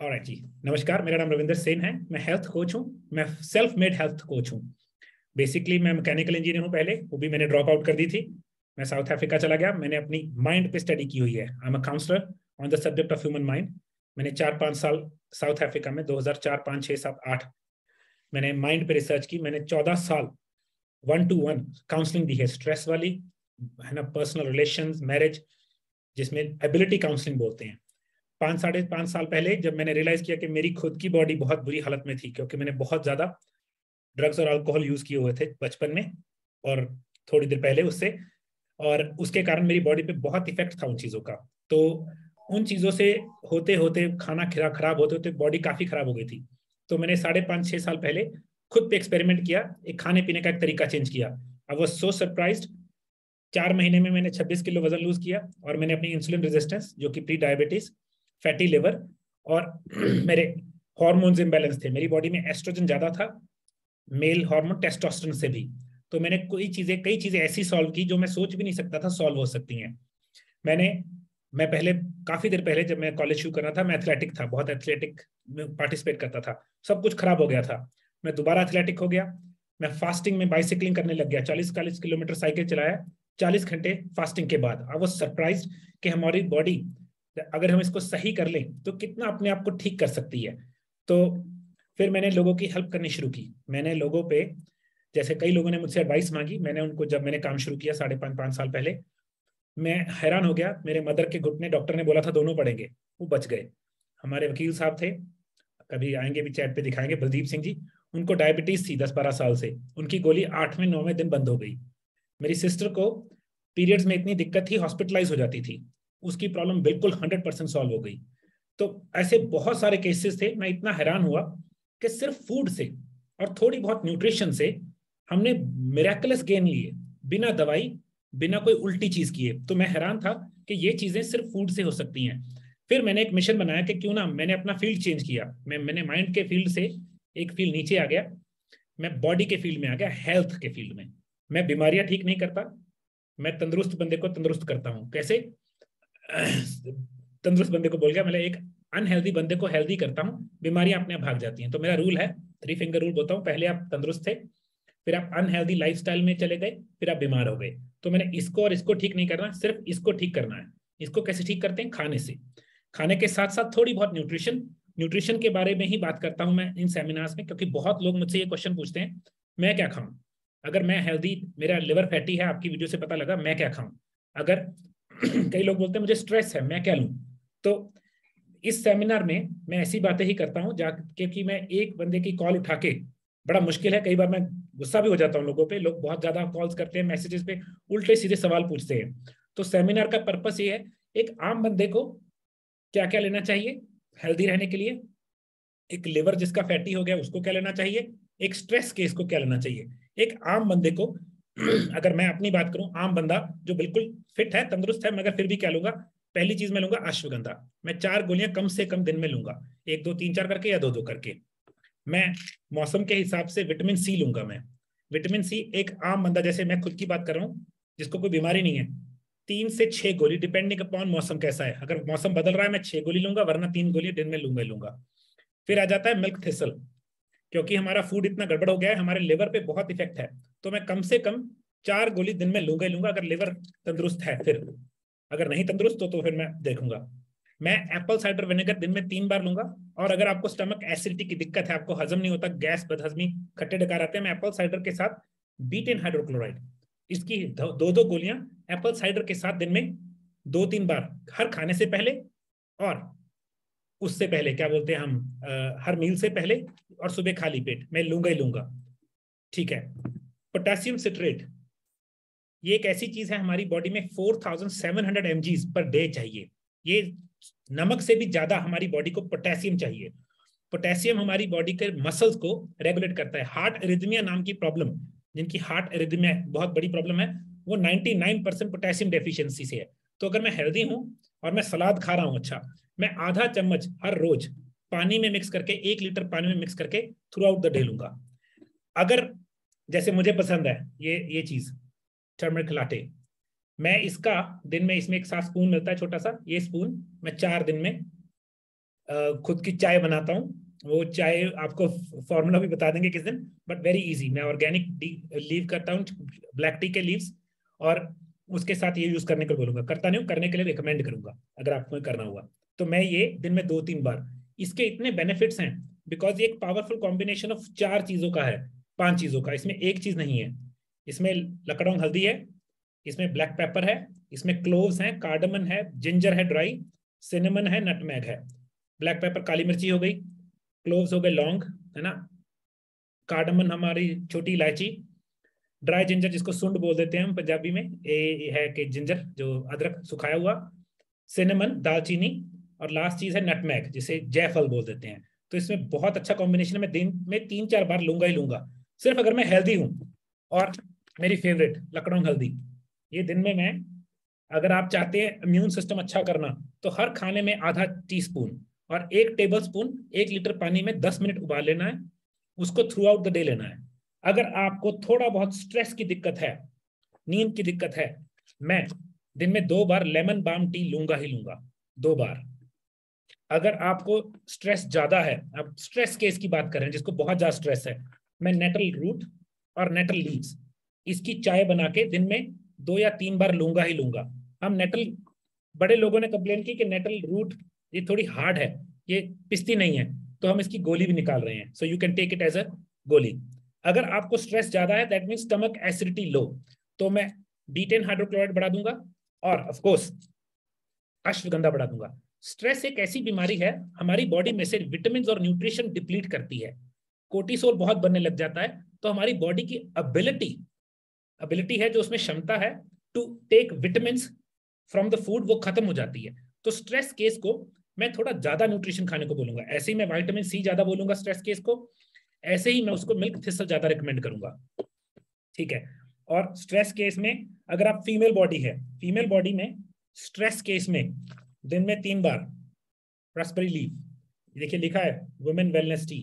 और जी। नमस्कार, मेरा नाम रविंदर सेन है। मैं हेल्थ कोच हूँ। मैं सेल्फ मेड हेल्थ कोच हूँ। बेसिकली मैं मैकेनिकल इंजीनियर हूँ पहले। वो भी मैंने ड्रॉप आउट कर दी थी। मैं साउथ अफ्रीका चला गया। मैंने अपनी माइंड पे स्टडी की हुई है। I am a counsellor on the subject of human mind मैंने चार पाँच साल साउथ अफ्रीका में, दो हज़ार चार, पाँच छः सात, आठ मैंने माइंड पे रिसर्च की। मैंने चौदह साल वन टू वन काउंसलिंग दी है। स्ट्रेस वाली, है ना पर्सनल रिलेशन मैरिज जिसमें एबिलिटी काउंसलिंग बोलते हैं। पाँच, साढ़े पाँच साल पहले जब मैंने रियलाइज़ किया कि मेरी खुद की बॉडी बहुत बुरी हालत में थी, क्योंकि मैंने बहुत ज़्यादा ड्रग्स और अल्कोहल यूज़ किए हुए थे बचपन में और थोड़ी देर पहले उससे और उसके कारण मेरी बॉडी पे बहुत इफ़ेक्ट था उन चीज़ों का। तो उन चीज़ों से होते होते खाना खरा, खराब होते होते बॉडी काफ़ी खराब हो गई थी। तो मैंने साढ़े पाँच छः साल पहले खुद पे एक्सपेरिमेंट किया, एक खाने पीने का एक तरीका चेंज किया। आई वॉज़ सो सरप्राइज़ चार महीने में मैंने 26 किलो वज़न लूज किया और मैंने अपनी इंसुलिन रेजिस्टेंस जो कि प्री डायबिटीज़ फैटी लिवर और मेरे हॉर्मोन्स इम्बेलेंस थे। मेरी बॉडी में एस्ट्रोजन ज़्यादा था मेल हार्मोन टेस्टोस्टेरोन से भी। तो मैंने कोई चीज़ें, कई चीज़ें ऐसी सॉल्व की जो मैं सोच भी नहीं सकता था सॉल्व हो सकती हैं। मैंने, मैं पहले, काफ़ी देर पहले जब मैं कॉलेज शुरू कर रहा था, मैं एथलेटिक था, बहुत एथलेटिक में पार्टिसिपेट करता था। सब कुछ खराब हो गया था। मैं दोबारा एथलेटिक हो गया। मैं फास्टिंग में बाइसिकलिंग करने लग गया। चालीस चालीस किलोमीटर साइकिल चलाया। चालीस घंटे फास्टिंग के बाद। आई वॉज़ सरप्राइज़ कि हमारी बॉडी अगर हम इसको सही कर लें तो कितना अपने आप को ठीक कर सकती है? तो फिर मैंने लोगों की हेल्प करनी शुरू की। मैंने लोगों पे, जैसे कई लोगों ने मुझसे एडवाइस मांगी, मैंने उनको, जब मैंने काम शुरू किया साढ़े पाँच पाँच साल पहले, मैं हैरान हो गया। मेरे मदर के घुटने डॉक्टर ने बोला था, दोनों पड़ेंगे वो बच गए। हमारे वकील साहब थे, कभी आएँगे भी चैट पे दिखाएँगे, बलदीप सिंह जी। उनको डायबिटीज़ थी दस बारह साल से। उनकी गोली आठवें नौवें दिन बंद हो गई। मेरी सिस्टर को पीरियड्स में इतनी दिक्कत थी हॉस्पिटलाइज हो जाती थी। उसकी प्रॉब्लम बिल्कुल हंड्रेड परसेंट सॉल्व हो गई। तो ऐसे बहुत सारे केसेस थे, मैं इतना हैरान हुआ कि सिर्फ़ फ़ूड से और थोड़ी बहुत न्यूट्रिशन से हमने मेरेकुलस गेन लिए, बिना दवाई, बिना कोई उल्टी चीज़ किए। तो मैं हैरान था कि ये चीज़ें सिर्फ़ फ़ूड से हो सकती हैं। फिर मैंने एक मिशन बनाया कि क्यों ना मैंने अपना फ़ील्ड चेंज किया। मैं, मैंने माइंड के फ़ील्ड से एक फ़ील्ड नीचे आ गया। मैं बॉडी के फ़ील्ड में आ गया हेल्थ के फ़ील्ड में। मैं बीमारियाँ ठीक नहीं करता। मैं तंदुरुस्त बंदे को तंदुरुस्त करता हूँ। कैसे? तंदुरुस्त बंदे को बोल गया मतलब एक अनहेल्दी बंदे को हेल्दी करता हूँ, बीमारियाँ अपने आप भाग जाती हैं। तो मेरा रूल है थ्री फिंगर रूल बोलता हूँ, पहले आप तंदुरुस्त थे, फिर आप अनहेल्दी लाइफस्टाइल में चले गए, फिर आप बीमार हो गए। तो मैंने इसको और इसको ठीक नहीं करना, सिर्फ़ इसको ठीक करना है। इसको कैसे ठीक करते हैं? खाने से। खाने के साथ साथ थोड़ी बहुत न्यूट्रिशन न्यूट्रिशन के बारे में ही बात करता हूँ मैं इन सेमिनार्स में, क्योंकि बहुत लोग मुझसे ये क्वेश्चन पूछते हैं, मैं क्या खाऊं? अगर मैं हेल्दी मेरा लिवर फैटी है, आपकी वीडियो से पता लगा, मैं क्या खाऊं? अगर कई लोग बोलते हैं, मुझे स्ट्रेस है, मैं क्या लूँ? तो इस सेमिनार में मैं ऐसी बातें ही करता हूँ क्योंकि मैं एक बंदे की कॉल उठा के बड़ा मुश्किल है, कई बार मैं गुस्सा भी हो जाता हूँ लोगों पे, लोग बहुत ज़्यादा कॉल्स करते हैं मैसेजेस पे, उल्टे सीधे सवाल पूछते हैं। तो सेमिनार का पर्पस ये है, एक आम बंदे को क्या क्या लेना चाहिए हेल्दी रहने के लिए? एक लिवर जिसका फैटी हो गया, उसको क्या लेना चाहिए? एक स्ट्रेस केस को क्या लेना चाहिए? एक आम बंदे को अगर मैं अपनी बात करूँ, आम बंदा जो बिल्कुल फिट है, तंदुरुस्त है, मगर फिर भी क्या लूँगा? पहली चीज़ मैं लूँगा अश्वगंधा। मैं चार गोलियाँ कम से कम दिन में लूँगा। एक, दो, तीन, चार करके या दो दो करके। मैं मौसम के हिसाब से विटामिन सी लूँगा मैं। विटामिन सी एक आम बंदा, जैसे मैं खुद की बात कर रहा हूँ, जिसको कोई बीमारी नहीं है, तीन से छह गोली डिपेंडिंग अपॉन मौसम कैसा है। अगर मौसम बदल रहा है, मैं छह गोली लूँगा, वरना तीन गोली दिन में लूँगा लूँगा। फिर आ जाता है मिल्क थिसल क्योंकि हमारा फ़ूड इतना गड़बड़ हो गया है, हमारे लिवर पे बहुत इफ़ेक्ट है। तो मैं कम से कम चार गोली दिन में लूँगा लूँगा अगर लिवर तंदुरुस्त है फिर। अगर नहीं तंदुरुस्त हो तो फिर मैं देखूँगा। मैं एप्पल साइडर विनेगर दिन में तीन बार लूँगा और अगर आपको स्टमक एसिडिटी की दिक्कत है आपको हजम नहीं होता गैस बदहजमी खट्टे डकार आते हैं मैं एप्पल साइडर के साथ बीटेन हाइड्रोक्लोराइड इसकी दो दो गोलियाँ एप्पल साइडर के साथ दिन में दो तीन बार हर खाने से पहले और उससे पहले क्या बोलते हैं हम आ, हर मील से पहले और सुबह खाली पेट मैं लूँगा ही लूँगा। ठीक है। पोटेशियम सिट्रेट, ये एक ऐसी चीज़ है हमारी बॉडी में 4700 थाउज़ेंड पर डे चाहिए। ये नमक से भी ज़्यादा हमारी बॉडी को पोटेशियम चाहिए। पोटेशियम हमारी बॉडी के मसल्स को रेगुलेट करता है। हार्ट एरिथमिया नाम की प्रॉब्लम, जिनकी हार्ट एरिथमिया बहुत बड़ी प्रॉब्लम है, वो 99 परसेंट पोटेशियम डेफिशिएंसी से है। तो अगर मैं हेल्दी हूँ और मैं सलाद खा रहा हूँ अच्छा मैं आधा चम्मच हर रोज पानी में मिक्स करके, एक लीटर पानी में मिक्स करके थ्रू आउट द डे लूँगा। अगर जैसे मुझे पसंद है, ये ये चीज़ टर्मरिक लाटे मैं इसका दिन में, इसमें एक सात स्पून मिलता है छोटा सा, ये स्पून मैं चार दिन में खुद की चाय बनाता हूँ। वो चाय आपको फॉर्मूला भी बता देंगे किस दिन बट वेरी इजी मैं ऑर्गेनिक लीव करता हूँ ब्लैक टी के लीव्स और उसके साथ ये यूज़ करने को बोलूँगा। करता नहीं हूँ, करने के लिए रिकमेंड करूँगा, अगर आपको करना हुआ। तो मैं ये दिन में दो तीन बार। इसके इतने बेनिफिट्स हैं बिकॉज़ ये एक पावरफुल कॉम्बिनेशन ऑफ़ चार चीज़ों का है। पाँच चीज़ों का। इसमें एक चीज़ नहीं है। इसमें लकड़ोंग हल्दी है, इसमें ब्लैक पेपर है, इसमें क्लोव्स है कार्डमन है जिंजर है ड्राई सिनेमन है नटमैग है। ब्लैक पेपर काली मिर्ची हो गई क्लोव्स हो गए लौंग है ना? कार्डमन हमारी छोटी इलायची ड्राई जिंजर जिसको सुंड बोल देते हैं हम पंजाबी में ये है कि जिंजर जो अदरक सुखाया हुआ। सिनेमन दालचीनी, और लास्ट चीज़ है नटमैग जिसे जयफल बोल देते हैं। तो इसमें बहुत अच्छा कॉम्बिनेशन है। मैं दिन में तीन चार बार लूँगा ही लूँगा। सिर्फ़ अगर मैं हेल्दी हूँ और मेरी फेवरेट लकड़ों हल्दी, ये दिन में मैं, अगर आप चाहते हैं इम्यून सिस्टम अच्छा करना तो हर खाने में आधा टी स्पून और एक टेबल स्पून एक लीटर पानी में दस मिनट उबाल लेना है, उसको थ्रू आउट द डे लेना है। अगर आपको थोड़ा बहुत स्ट्रेस की दिक्कत है, नींद की दिक्कत है, मैं दिन में दो बार लेमन बाम टी लूँगा ही लूँगा, दो बार। अगर आपको स्ट्रेस ज़्यादा है, अब स्ट्रेस केस की बात करें, जिसको बहुत ज़्यादा स्ट्रेस है मैं नेटल रूट और नेटल लीव्स इसकी चाय बना के दिन में दो या तीन बार लूँगा ही लूँगा। हम नेटल बड़े लोगों ने कंप्लेन की कि नेटल रूट ये थोड़ी हार्ड है, ये पिस्ती नहीं है तो हम इसकी गोली भी निकाल रहे हैं। So you can take it as a गोली। अगर आपको स्ट्रेस ज़्यादा है that mean stomach acidity low तो मैं बीटेन हाइड्रोक्लोराइड बढ़ा दूँगा और ऑफकोर्स अश्वगंधा बढ़ा दूँगा। स्ट्रेस एक ऐसी बीमारी है, हमारी बॉडी में से विटामिन और न्यूट्रिशन डिप्लीट करती है। कोर्टिसोल बहुत बनने लग जाता है तो हमारी बॉडी की एबिलिटी एबिलिटी है जो उसमें क्षमता है to take vitamin from the food वो खत्म हो जाती है। तो स्ट्रेस केस को मैं थोड़ा ज़्यादा न्यूट्रिशन खाने को बोलूँगा। ऐसे ही मैं वाइटामिन सी ज़्यादा बोलूँगा स्ट्रेस केस को, ऐसे ही मैं उसको मिल्क थिसल ज़्यादा रिकमेंड करूँगा। ठीक है? और स्ट्रेस केस में अगर आप फीमेल बॉडी है फीमेल बॉडी में स्ट्रेस केस में दिन में तीन बार रसबेरी लीव देखिए लिखा है वुमेन वेलनेस टी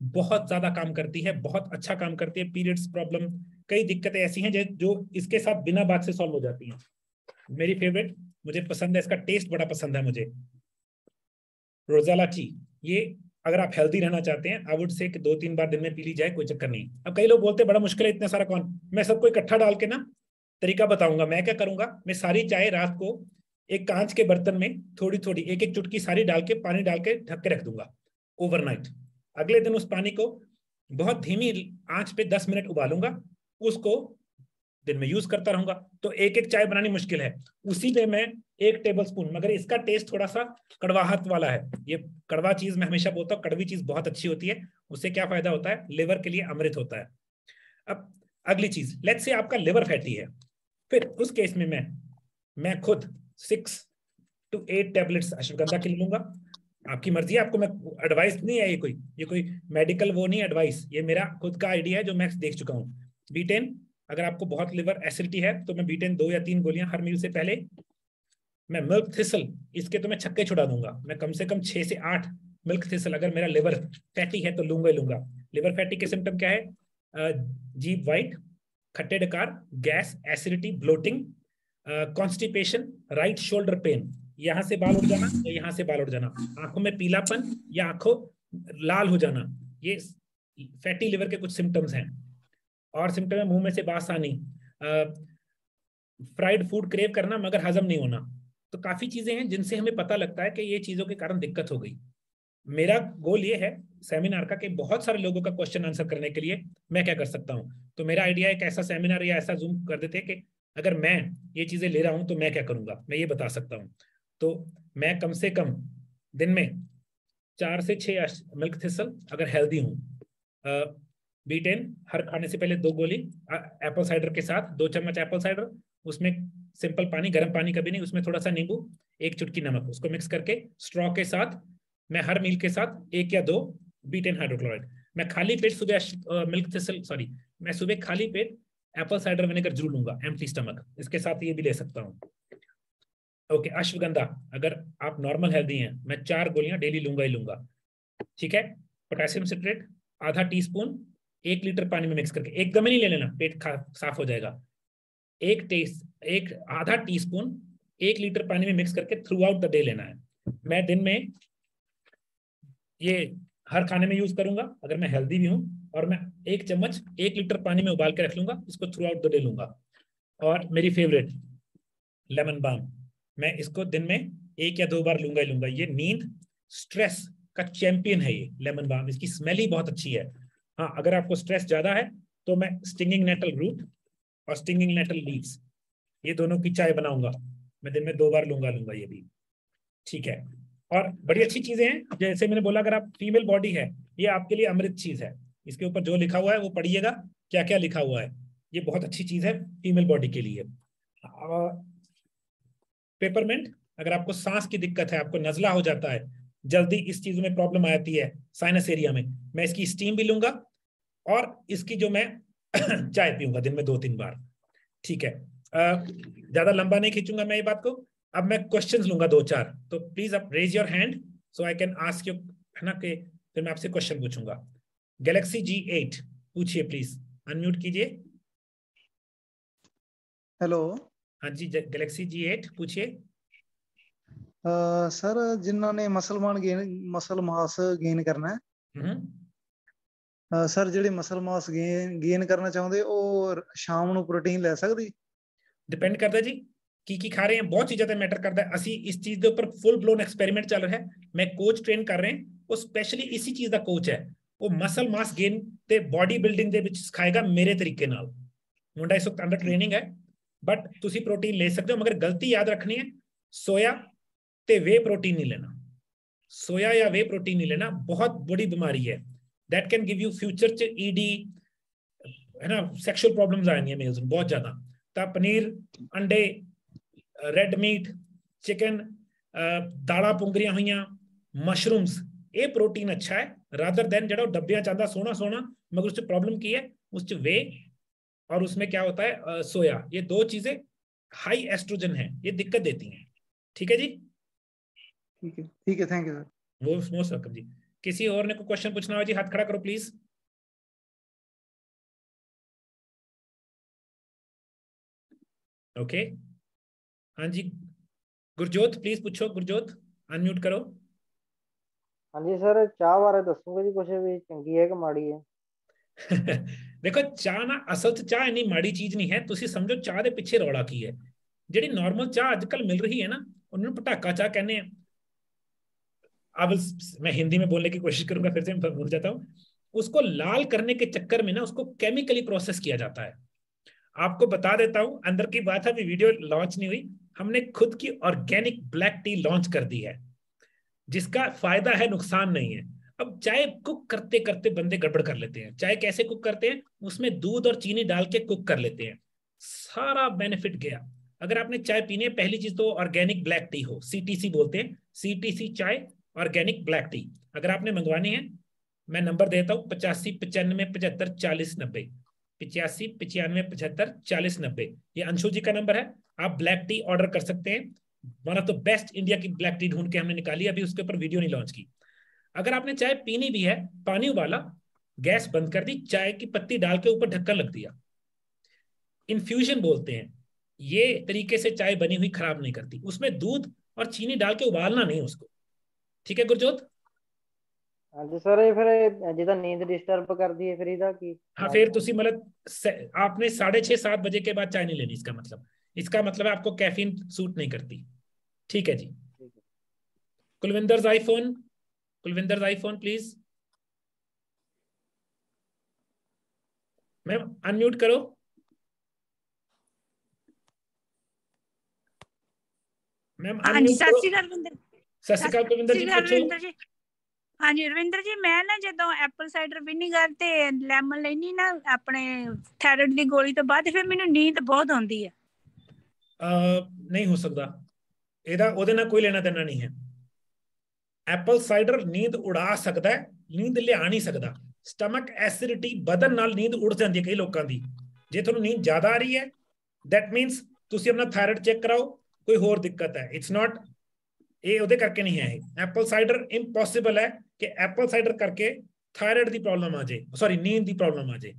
बहुत ज़्यादा काम करती है, बहुत अच्छा काम करती है पीरियड्स प्रॉब्लम कई दिक्कतें ऐसी हैं जो इसके साथ बिना बात से सॉल्व हो जाती हैं। मेरी फेवरेट मुझे पसंद है, इसका टेस्ट बड़ा पसंद है मुझे। रोजाला टी, ये अगर आप हेल्दी रहना चाहते हैं आई वुड से कि दो तीन बार दिन में पी ली जाए, कोई चक्कर नहीं। अब कई लोग बोलते हैं, बड़ा मुश्किल है इतना सारा कौन? मैं सबको इकट्ठा डाल के ना, तरीका बताऊँगा, मैं क्या करूँगा? मैं सारी चाय रात को एक कांच के बर्तन में थोड़ी थोड़ी एक एक चुटकी सारी डाल के, पानी डाल के ढक के रख दूँगा ओवरनाइट अगले दिन उस पानी को बहुत धीमी आँच पे दस मिनट उबालूँगा, उसको दिन में यूज़ करता रहूँगा। तो एक एक चाय बनानी मुश्किल है। उसी में मैं एक टेबल स्पून मगर इसका टेस्ट थोड़ा सा कड़वाहट वाला है। ये कड़वा चीज़ मैं हमेशा बोलता हूँ, कड़वी चीज़ बहुत अच्छी होती है। उससे क्या फ़ायदा होता है? लिवर के लिए अमृत होता है। अब अगली चीज़ लेट से आपका लिवर फैटी है। फिर उस केस में मैं मैं खुद six to eight tablets ashwagandha के लूँगा। आपकी मर्ज़ी है, आपको मैं एडवाइस नहीं है ये कोई ये कोई मेडिकल वो नहीं एडवाइस ये मेरा खुद का आइडिया है जो मैं देख चुका हूँ। बीटेन अगर आपको बहुत लिवर एसिडिटी है तो मैं बीटेन दो या तीन गोलियाँ हर मील से पहले, मैं मिल्क थिसल इसके तो मैं छक्के छुड़ा दूँगा। मैं कम से कम छह से आठ मिल्क थिसल अगर मेरा लिवर फैटी है तो लूँगा ही लूँगा। लिवर फैटी के सिम्टम क्या है? जीप वाइट खट्टे डकार gas acidity bloating constipation right shoulder pain यहाँ से बाल उठ जाना, या यहाँ से बाल उठ जाना। आँखों में पीलापन या आँखों लाल हो जाना, ये फैटी लिवर के कुछ सिम्टम्स हैं। और सिम्टम है मुँह में से बास आनी। फ्राइड फ़ूड क्रेव करना मगर हजम नहीं होना। तो काफ़ी चीज़ें हैं जिनसे हमें पता लगता है कि ये चीज़ों के कारण दिक्कत हो गई। मेरा गोल ये है सेमिनार का कि बहुत सारे लोगों का क्वेश्चन आंसर करने के लिए मैं क्या कर सकता हूँ। तो मेरा आइडिया एक ऐसा सेमिनार या ऐसा जूम कर देते कि अगर मैं ये चीज़ें ले रहा हूँ तो मैं क्या करूँगा? मैं ये बता सकता हूँ। तो मैं कम से कम दिन में चार से छह मिल्क थिसल अगर हेल्दी हूँ बीटेन हर खाने से पहले दो गोली एप्पल साइडर के साथ, दो चम्मच एप्पल साइडर उसमें सिंपल पानी, गर्म पानी कभी नहीं, उसमें थोड़ा सा नींबू, एक चुटकी नमक, उसको मिक्स करके स्ट्रॉ के साथ, मैं हर मील के साथ एक या दो बीटेन हाइड्रोक्लोराइड मैं खाली पेट सुबह मिल्क थिसल सॉरी मैं सुबह खाली पेट एप्पल साइडर विनेगर ज़रूर लूँगा एम्प्टी स्टमक इसके साथ ये भी ले सकता हूँ। ओके अश्वगंधा अगर आप नॉर्मल हेल्दी हैं, मैं चार गोलियाँ डेली लूँगा ही लूँगा। ठीक है? पोटेशियम सिट्रेट आधा टी स्पून एक लीटर पानी में मिक्स करके एकदम ही नहीं ले लेना, पेट साफ़ हो जाएगा। एक टेस्ट एक आधा टीस्पून एक लीटर पानी में मिक्स करके थ्रू आउट द डे लेना है। मैं दिन में ये हर खाने में यूज़ करूँगा, अगर मैं हेल्दी भी हूँ, और मैं एक चम्मच, एक लीटर पानी में उबाल के रख लूँगा इसको थ्रू आउट द डे लूँगा। और मेरी फेवरेट लेमन बाम मैं इसको दिन में एक या दो बार लूँगा ही लूँगा। ये नींद स्ट्रेस का चैंपियन है ये, लेमन बाम। इसकी स्मेल ही बहुत अच्छी है। हाँ अगर आपको स्ट्रेस ज़्यादा है तो मैं स्टिंगिंग नेटल रूट और स्टिंगिंग नेटल लीव्स ये दोनों की चाय बनाऊँगा। मैं दिन में दो बार लूँगा लूँगा ये भी। ठीक है। और बड़ी अच्छी चीज़ें हैं, जैसे मैंने बोला, अगर आप फीमेल बॉडी है, ये आपके लिए अमृत चीज़ है। इसके ऊपर जो लिखा हुआ है, वो पढ़िएगा क्या क्या लिखा हुआ है। ये बहुत अच्छी चीज़ है फीमेल बॉडी के लिए। पेपरमेंट, अगर आपको सांस की दिक्कत है, आपको नजला हो जाता है, जल्दी इस चीज़ में प्रॉब्लम आती है साइनस एरिया में। मैं इसकी स्टीम भी लूँगा और इसकी जो मैं चाय पीऊँगा दिन में दो तीन बार। ठीक है। ज़्यादा लंबा नहीं खींचूँगा मैं ये बात को। अब मैं क्वेश्चंस लूँगा दो चार। तो प्लीज़ आप raise your hand so I can ask you है ना, कि फिर मैं आपसे क्वेश्चन पूछूँगा। गैलेक्सी जी एट पूछिए प्लीज़ अनम्यूट कीजिए। हेलो हाँ जी गैलेक्सी जी एट पूछिए। सर जिन्हों ने मसलमान गेन मसल मास गेन करना है। uh, ਸਰ ਜਿਹੜੇ ਮਸਲ ਮਾਸ ਗੇਨ ਕਰਨਾ ਚਾਹੁੰਦੇ ਉਹ ਸ਼ਾਮ ਨੂੰ ਪ੍ਰੋਟੀਨ ਲੈ ਸਕਦੇ ਡਿਪੈਂਡ ਕਰਦਾ ਜੀ ਕੀ ਕੀ ਖਾ ਰਹੇ ਹਾਂ ਬਹੁਤ ਚੀਜ਼ਾਂ ਤੇ ਮੈਟਰ ਕਰਦਾ ਅਸੀਂ ਇਸ ਚੀਜ਼ ਦੇ ਉੱਪਰ ਫੁੱਲ ਬਲੋਨ ਐਕਸਪੈਰੀਮੈਂਟ ਚੱਲ ਰਿਹਾ ਹੈ ਮੈਂ ਕੋਚ ਟ੍ਰੇਨ ਕਰ ਰਹੇ ਉਹ ਸਪੈਸ਼ਲੀ ਇਸੀ ਚੀਜ਼ ਦਾ ਕੋਚ ਹੈ ਉਹ ਮਸਲ ਮਾਸ ਗੇਨ ਤੇ ਬਾਡੀ ਬਿਲਡਿੰਗ ਦੇ ਵਿੱਚ ਸਿਖਾਏਗਾ ਮੇਰੇ ਤਰੀਕੇ ਨਾਲ ਮੁੰਡਾ ਇਸ ਵਕਤ ਅੰਡਰ ਟ੍ਰੇਨਿੰਗ ਹੈ ਬਟ ਤੁਸੀਂ ਪ੍ਰੋਟੀਨ ਲੈ ਸਕਦੇ ਹੋ ਮਗਰ ਗਲਤੀ ਯਾਦ ਰੱਖਣੀ ਹੈ ਸੋਇਆ ਤੇ ਵੇ ਪ੍ਰੋਟੀਨ ਨਹੀਂ ਲੈਣਾ ਸੋਇਆ ਜਾਂ ਵੇ ਪ੍ਰੋਟੀਨ ਨਹੀਂ ਲੈਣਾ ਬਹੁਤ ਬੜੀ ਬਿਮਾਰੀ ਹੈ that can give you future च ईडी है ना सैक्सुअल प्रॉब्लम्स आएंगे मेल्स में बहुत ज्यादा तो पनीर अंडे रेड मीट चिकन दाला पुंगरियां हुई मशरूम्स ये प्रोटीन अच्छा है रादर देन जो डब्बिया चाहता सोना सोना मगर उससे प्रॉब्लम की है उस वे और उसमें क्या होता है? सोया। ये दो चीज़ें हाई एस्ट्रोजन है। ये दिक्कत देती हैं। ठीक है जी? ठीक है। ठीक है थैंक यू सर वो मोस्ट वेलकम जी। किसी और ने कोई क्वेश्चन पूछना हो जी? हाथ खड़ा करो प्लीज़ ओके हाँ जी। गुरजोत प्लीज़ पूछो। गुरजोत अनम्यूट करो। हाँ जी सर चाह बारे दसूँगा जी कुछ भी? चंगी है कि माड़ी है? देखो ਚਾਹ ਨਾ ਅਸਲ ਚ ਚਾਹ ਇੰਨੀ ਮਾੜੀ ਚੀਜ਼ ਨਹੀਂ ਹੈ ਤੁਸੀਂ ਸਮਝੋ ਚਾਹ ਦੇ ਪਿੱਛੇ ਰੌਲਾ ਕੀ ਹੈ ਜਿਹੜੀ ਨਾਰਮਲ ਚਾਹ ਅੱਜਕੱਲ ਮਿਲ ਰਹੀ ਹੈ ਨਾ ਉਹਨਾਂ ਨੂੰ ਪਟਾਕਾ ਚਾਹ ਕਹਿੰਦੇ ਆ अब मैं हिंदी में बोलने की कोशिश करूंगा फिर से मैं भूल जाता हूं उसको लाल करने के चक्कर में ना उसको केमिकली प्रोसेस किया जाता है आपको बता देता हूं अंदर की बात है अभी वीडियो लॉन्च नहीं हुई हमने खुद की ऑर्गेनिक ब्लैक टी लॉन्च कर दी है जिसका फायदा है नुकसान नहीं है अब चाय कुक करते करते बंदे गड़बड़ कर लेते हैं। चाय कैसे कुक करते हैं? उसमें दूध और चीनी डाल के कुक कर लेते हैं। सारा बेनिफिट गया। अगर आपने चाय पीनी है, पहली चीज़ तो ऑर्गेनिक ब्लैक टी हो। सीटीसी बोलते हैं। सीटीसी चाय ऑर्गेनिक ब्लैक टी अगर आपने मंगवानी है, मैं नंबर देता हूँ। पचासी, पचानवे, पचहत्तर, चालीस, नब्बे। पिचासी, पचानवे, पचहत्तर, चालीस, नब्बे। ये अंशु जी का नंबर है। आप ब्लैक टी ऑर्डर कर सकते हैं। One of the best India की ब्लैक टी ढूंढ के हमने निकाली। अभी उसके ऊपर वीडियो नहीं लॉन्च की। अगर आपने चाय पीनी भी है पानी उबाला गैस बंद कर दी चाय की पत्ती डाल के ऊपर ढक्कन लग दिया। इन्फ्यूजन बोलते हैं। ये तरीके से चाय बनी हुई खराब नहीं करती। उसमें दूध और चीनी डाल के उबालना नहीं उसको। ठीक है गुरजोत? सर ये फिर जिदा नींद डिस्टर्ब कर दी है फिर इदा की। हाँ फिर ਤੁਸੀਂ मतलब आपने साढ़े छह सात बजे के बाद चाय नहीं लेनी इसका मतलब। इसका मतलब है आपको कैफीन सूट नहीं करती। ठीक है जी। Kulwinder iPhone Kulwinder iPhone please ma'am unmute करो मैम हाँ जी सत श्री ਸਤਿ ਸ਼੍ਰੀ ਅਕਾਲ ਕੁਲਵਿੰਦਰ ਜੀ ਪੁੱਛੋ ਹਾਂਜੀ ਰਵਿੰਦਰ ਜੀ ਮੈਂ ਨਾ ਜਦੋਂ ਐਪਲ ਸਾਈਡਰ ਵਿਨੀਗਰ ਤੇ ਲੈਮਨ ਲੈਣੀ ਨਾ ਆਪਣੇ ਥਾਇਰਾਇਡ ਦੀ ਗੋਲੀ ਤੋਂ ਬਾਅਦ ਫਿਰ ਮੈਨੂੰ ਨੀਂਦ ਬਹੁਤ ਆਉਂਦੀ ਹੈ ਅ ਨਹੀਂ ਹੋ ਸਕਦਾ ਇਹਦਾ ਉਹਦੇ ਨਾਲ ਕੋਈ ਲੈਣਾ ਦੇਣਾ ਨਹੀਂ ਹੈ ਐਪਲ ਸਾਈਡਰ ਨੀਂਦ ਉਡਾ ਸਕਦਾ ਹੈ ਨੀਂਦ ਲਿਆ ਨਹੀਂ ਸਕਦਾ। ਸਟਮਕ ਐਸਿਡਿਟੀ ਬਦਨ ਨਾਲ ਨੀਂਦ ਉੜ ਜਾਂਦੀ ਹੈ ਕਈ ਲੋਕਾਂ ਦੀ। ਜੇ ਤੁਹਾਨੂੰ ਨੀਂਦ ਜ਼ਿਆਦਾ ਆ ਰਹੀ ਹੈ ਦੈਟ ਮੀਨਸ ਤੁਸੀਂ ਆਪਣਾ ਥਾਇਰਾਇਡ ਚੈੱਕ ਕਰਾਓ ਕੋਈ ਹੋਰ ਦਿੱਕਤ ਹੈ। ਇਟਸ ਨਾਟ ਇਹ ਉਹਦੇ ਕਰਕੇ ਨਹੀਂ ਹੈ ਇਹ। ਐਪਲ ਸਾਈਡਰ ਇੰਪੋਸੀਬਲ ਹੈ ਕਿ ਐਪਲ ਸਾਈਡਰ ਕਰਕੇ ਥਾਇਰਾਇਡ ਦੀ ਪ੍ਰੋਬਲਮ ਆ ਜੇ। ਸੌਰੀ ਨੀਂਦ ਦੀ ਪ੍ਰੋਬਲਮ ਆ ਜੇ।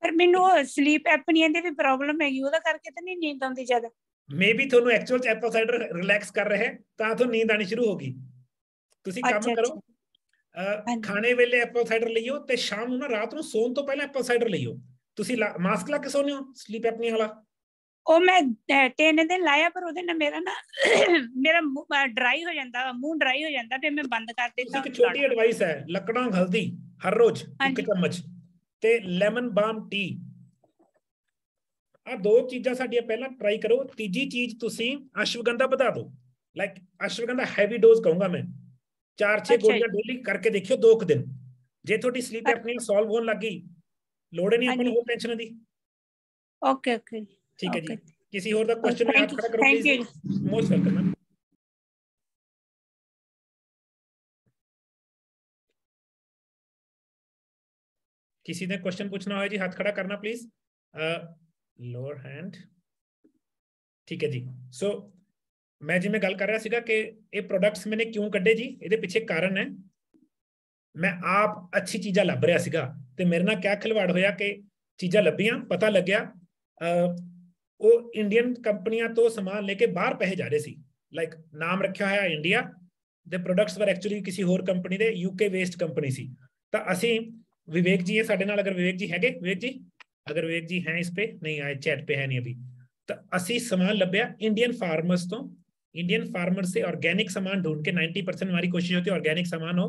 ਪਰ ਮੈਨੂੰ ਸਲੀਪ ਐਪਨੀਆ ਦੀ ਵੀ ਪ੍ਰੋਬਲਮ ਹੈਗੀ ਉਹਦਾ ਕਰਕੇ ਤਾਂ ਨਹੀਂ ਨੀਂਦ ਆਉਂਦੀ ਜ਼ਿਆਦਾ। ਮੇਬੀ ਤੁਹਾਨੂੰ ਐਕਚੁਅਲ ਚ ਐਪਲ ਸਾਈਡਰ ਰਿਲੈਕਸ ਕਰ ਰਹੇ ਤਾਂ ਤੁਹਾਨੂੰ ਨੀਂਦ ਆਣੀ ਸ਼ੁਰੂ ਹੋਗੀ ਤੁਸੀਂ ਕੰਮ ਕਰੋ। ਖਾਣੇ ਵੇਲੇ ਐਪਲ ਸਾਈਡਰ ਲਈਓ ਤੇ ਸ਼ਾਮ ਨੂੰ ਨਾ ਰਾਤ ਨੂੰ ਸੌਣ ਤੋਂ ਪਹਿਲਾਂ ਐਪਲ ਸਾਈਡਰ ਲਈਓ। ਤੁਸੀਂ ਮਾਸਕ ਲਾ ਕੇ ਸੌਂਦੇ ਹੋ ਸਲੀਪ ਐਪਨੀ ਵਾਲਾ? ਉਹ ਮੈਂ ਅਹ, ਤਿੰਨ ਦਿਨ ਲਾਇਆ ਪਰ ਉਹਦੇ ਨਾਲ ਮੇਰਾ ਨਾ ਮੇਰਾ ਡਰਾਈ ਹੋ ਜਾਂਦਾ ਮੂੰਹ ਡਰਾਈ ਹੋ ਜਾਂਦਾ ਫਿਰ ਮੈਂ ਬੰਦ ਕਰ ਦਿੱਤਾ। ਇੱਕ ਛੋਟੀ ਐਡਵਾਈਸ ਹੈ ਲੱਕੜਾਂ ਹਲਦੀ ਹਰ ਰੋਜ਼ ਇੱਕ। ਚਮਚ ਤੇ ਲੈਮਨ ਬਾਮ ਟੀ ਆ ਦੋ ਚੀਜ਼ਾਂ ਸਾਡੀਆਂ ਪਹਿਲਾਂ ਟਰਾਈ ਕਰੋ। ਤੀਜੀ ਚੀਜ਼ ਤੁਸੀਂ ਅਸ਼ਵਗੰਧਾ ਵਧਾ ਦਿਓ। ਲਾਈਕ ਅਸ਼ਵਗੰਧਾ ਹੈਵੀ ਡੋਜ਼ ਕਹੂੰਗਾ ਮੈਂ। 4-6 ਅੱਛਾ ਜੀ। ਗੋਲੀਆਂ ਡੇਲੀ ਕਰਕੇ ਦੇਖਿਓ ਦੋ ਕੁ ਦਿਨ ਜੇ ਤੁਹਾਡੀ ਸਲੀਪ ਅੱਛਾ। ਐਪਨੀ ਸੋਲਵ ਹੋਣ ਲੱਗੀ ਲੋੜ ਹੀ ਨਹੀਂ ਆਪਾਂ ਨੂੰ ਹਾਂਜੀ। ਹੋਰ ਟੈਨਸ਼ਨ ਦੀ ਓਕੇ ਓਕੇ ਠੀਕ ਹੈ ਜੀ Okay. ਕਿਸੇ ਹੋਰ ਦਾ ਕੁਐਸਚਨ ਹੈ ਥੈਂਕ ਹੱਥ ਯੂ ਖੜਾ ਕਰੋ thank please you most welcome ma'am किसी ने क्वेश्चन पूछना हो जी हाथ खड़ा करना प्लीज ਲੋਅਰ ਹੈਂਡ ਠੀਕ ਹੈ ਜੀ ਸੋ ਮੈਂ ਜਿਵੇਂ ਗੱਲ ਕਰ ਰਿਹਾ ਸੀਗਾ ਕਿ ਇਹ ਪ੍ਰੋਡਕਟਸ ਮੈਨੇ ਕਿਉਂ ਕੱਢੇ ਜੀ? ਇਹਦੇ ਪਿੱਛੇ ਕਾਰਨ ਹੈ। ਮੈਂ ਆਪ ਅੱਛੀ ਚੀਜ਼ਾਂ ਲੱਭ ਰਿਹਾ ਸੀਗਾ ਤੇ ਮੇਰੇ ਨਾਲ ਕਿਆ ਖਿਲਵਾੜ ਹੋਇਆ ਕਿ ਚੀਜ਼ਾਂ ਲੱਭੀਆਂ, ਪਤਾ ਲੱਗਿਆ ਉਹ ਇੰਡੀਅਨ ਕੰਪਨੀਆਂ ਤੋਂ ਸਮਾਨ ਲੈ ਕੇ ਬਾਹਰ ਪਹੇ ਜਾ ਰਹੇ ਸੀ। ਲਾਈਕ ਨਾਮ ਰੱਖਿਆ ਹੋਇਆ ਇੰਡੀਆ ਦੇ ਪ੍ਰੋਡਕਟਸ ਵਰ ਐਕਚੁਅਲੀ ਕਿਸੇ ਹੋਰ ਕੰਪਨੀ ਦੇ ਯੂਕੇ ਵੇਸਟ ਕੰਪਨੀ ਸੀ। ਤਾਂ ਅਸੀਂ ਵਿਵੇਕ ਜੀ ਇਹ ਸਾਡੇ ਨਾਲ, ਅਗਰ ਵਿਵੇਕ ਜੀ ਹੈਗੇ? ਵਿਵੇਕ ਜੀ? ਅਗਰ ਵਿਵੇਕ ਜੀ ਹੈ ਇਸ ਤੇ? ਨਹੀਂ, ਆਏ ਚੈਟ ਤੇ ਹੈ ਨਹੀਂ ਅਭੀ। ਤਾਂ ਅਸੀਂ ਸਮਾਨ ਲੱਭਿਆ ਇੰਡੀਅਨ ਫਾਰਮਰਸ ਤੋਂ। इंडियन फार्मर से ऑर्गेनिक सामान ढूंढ के 90% हमारी कोशिश होती है ऑर्गेनिक सामान हो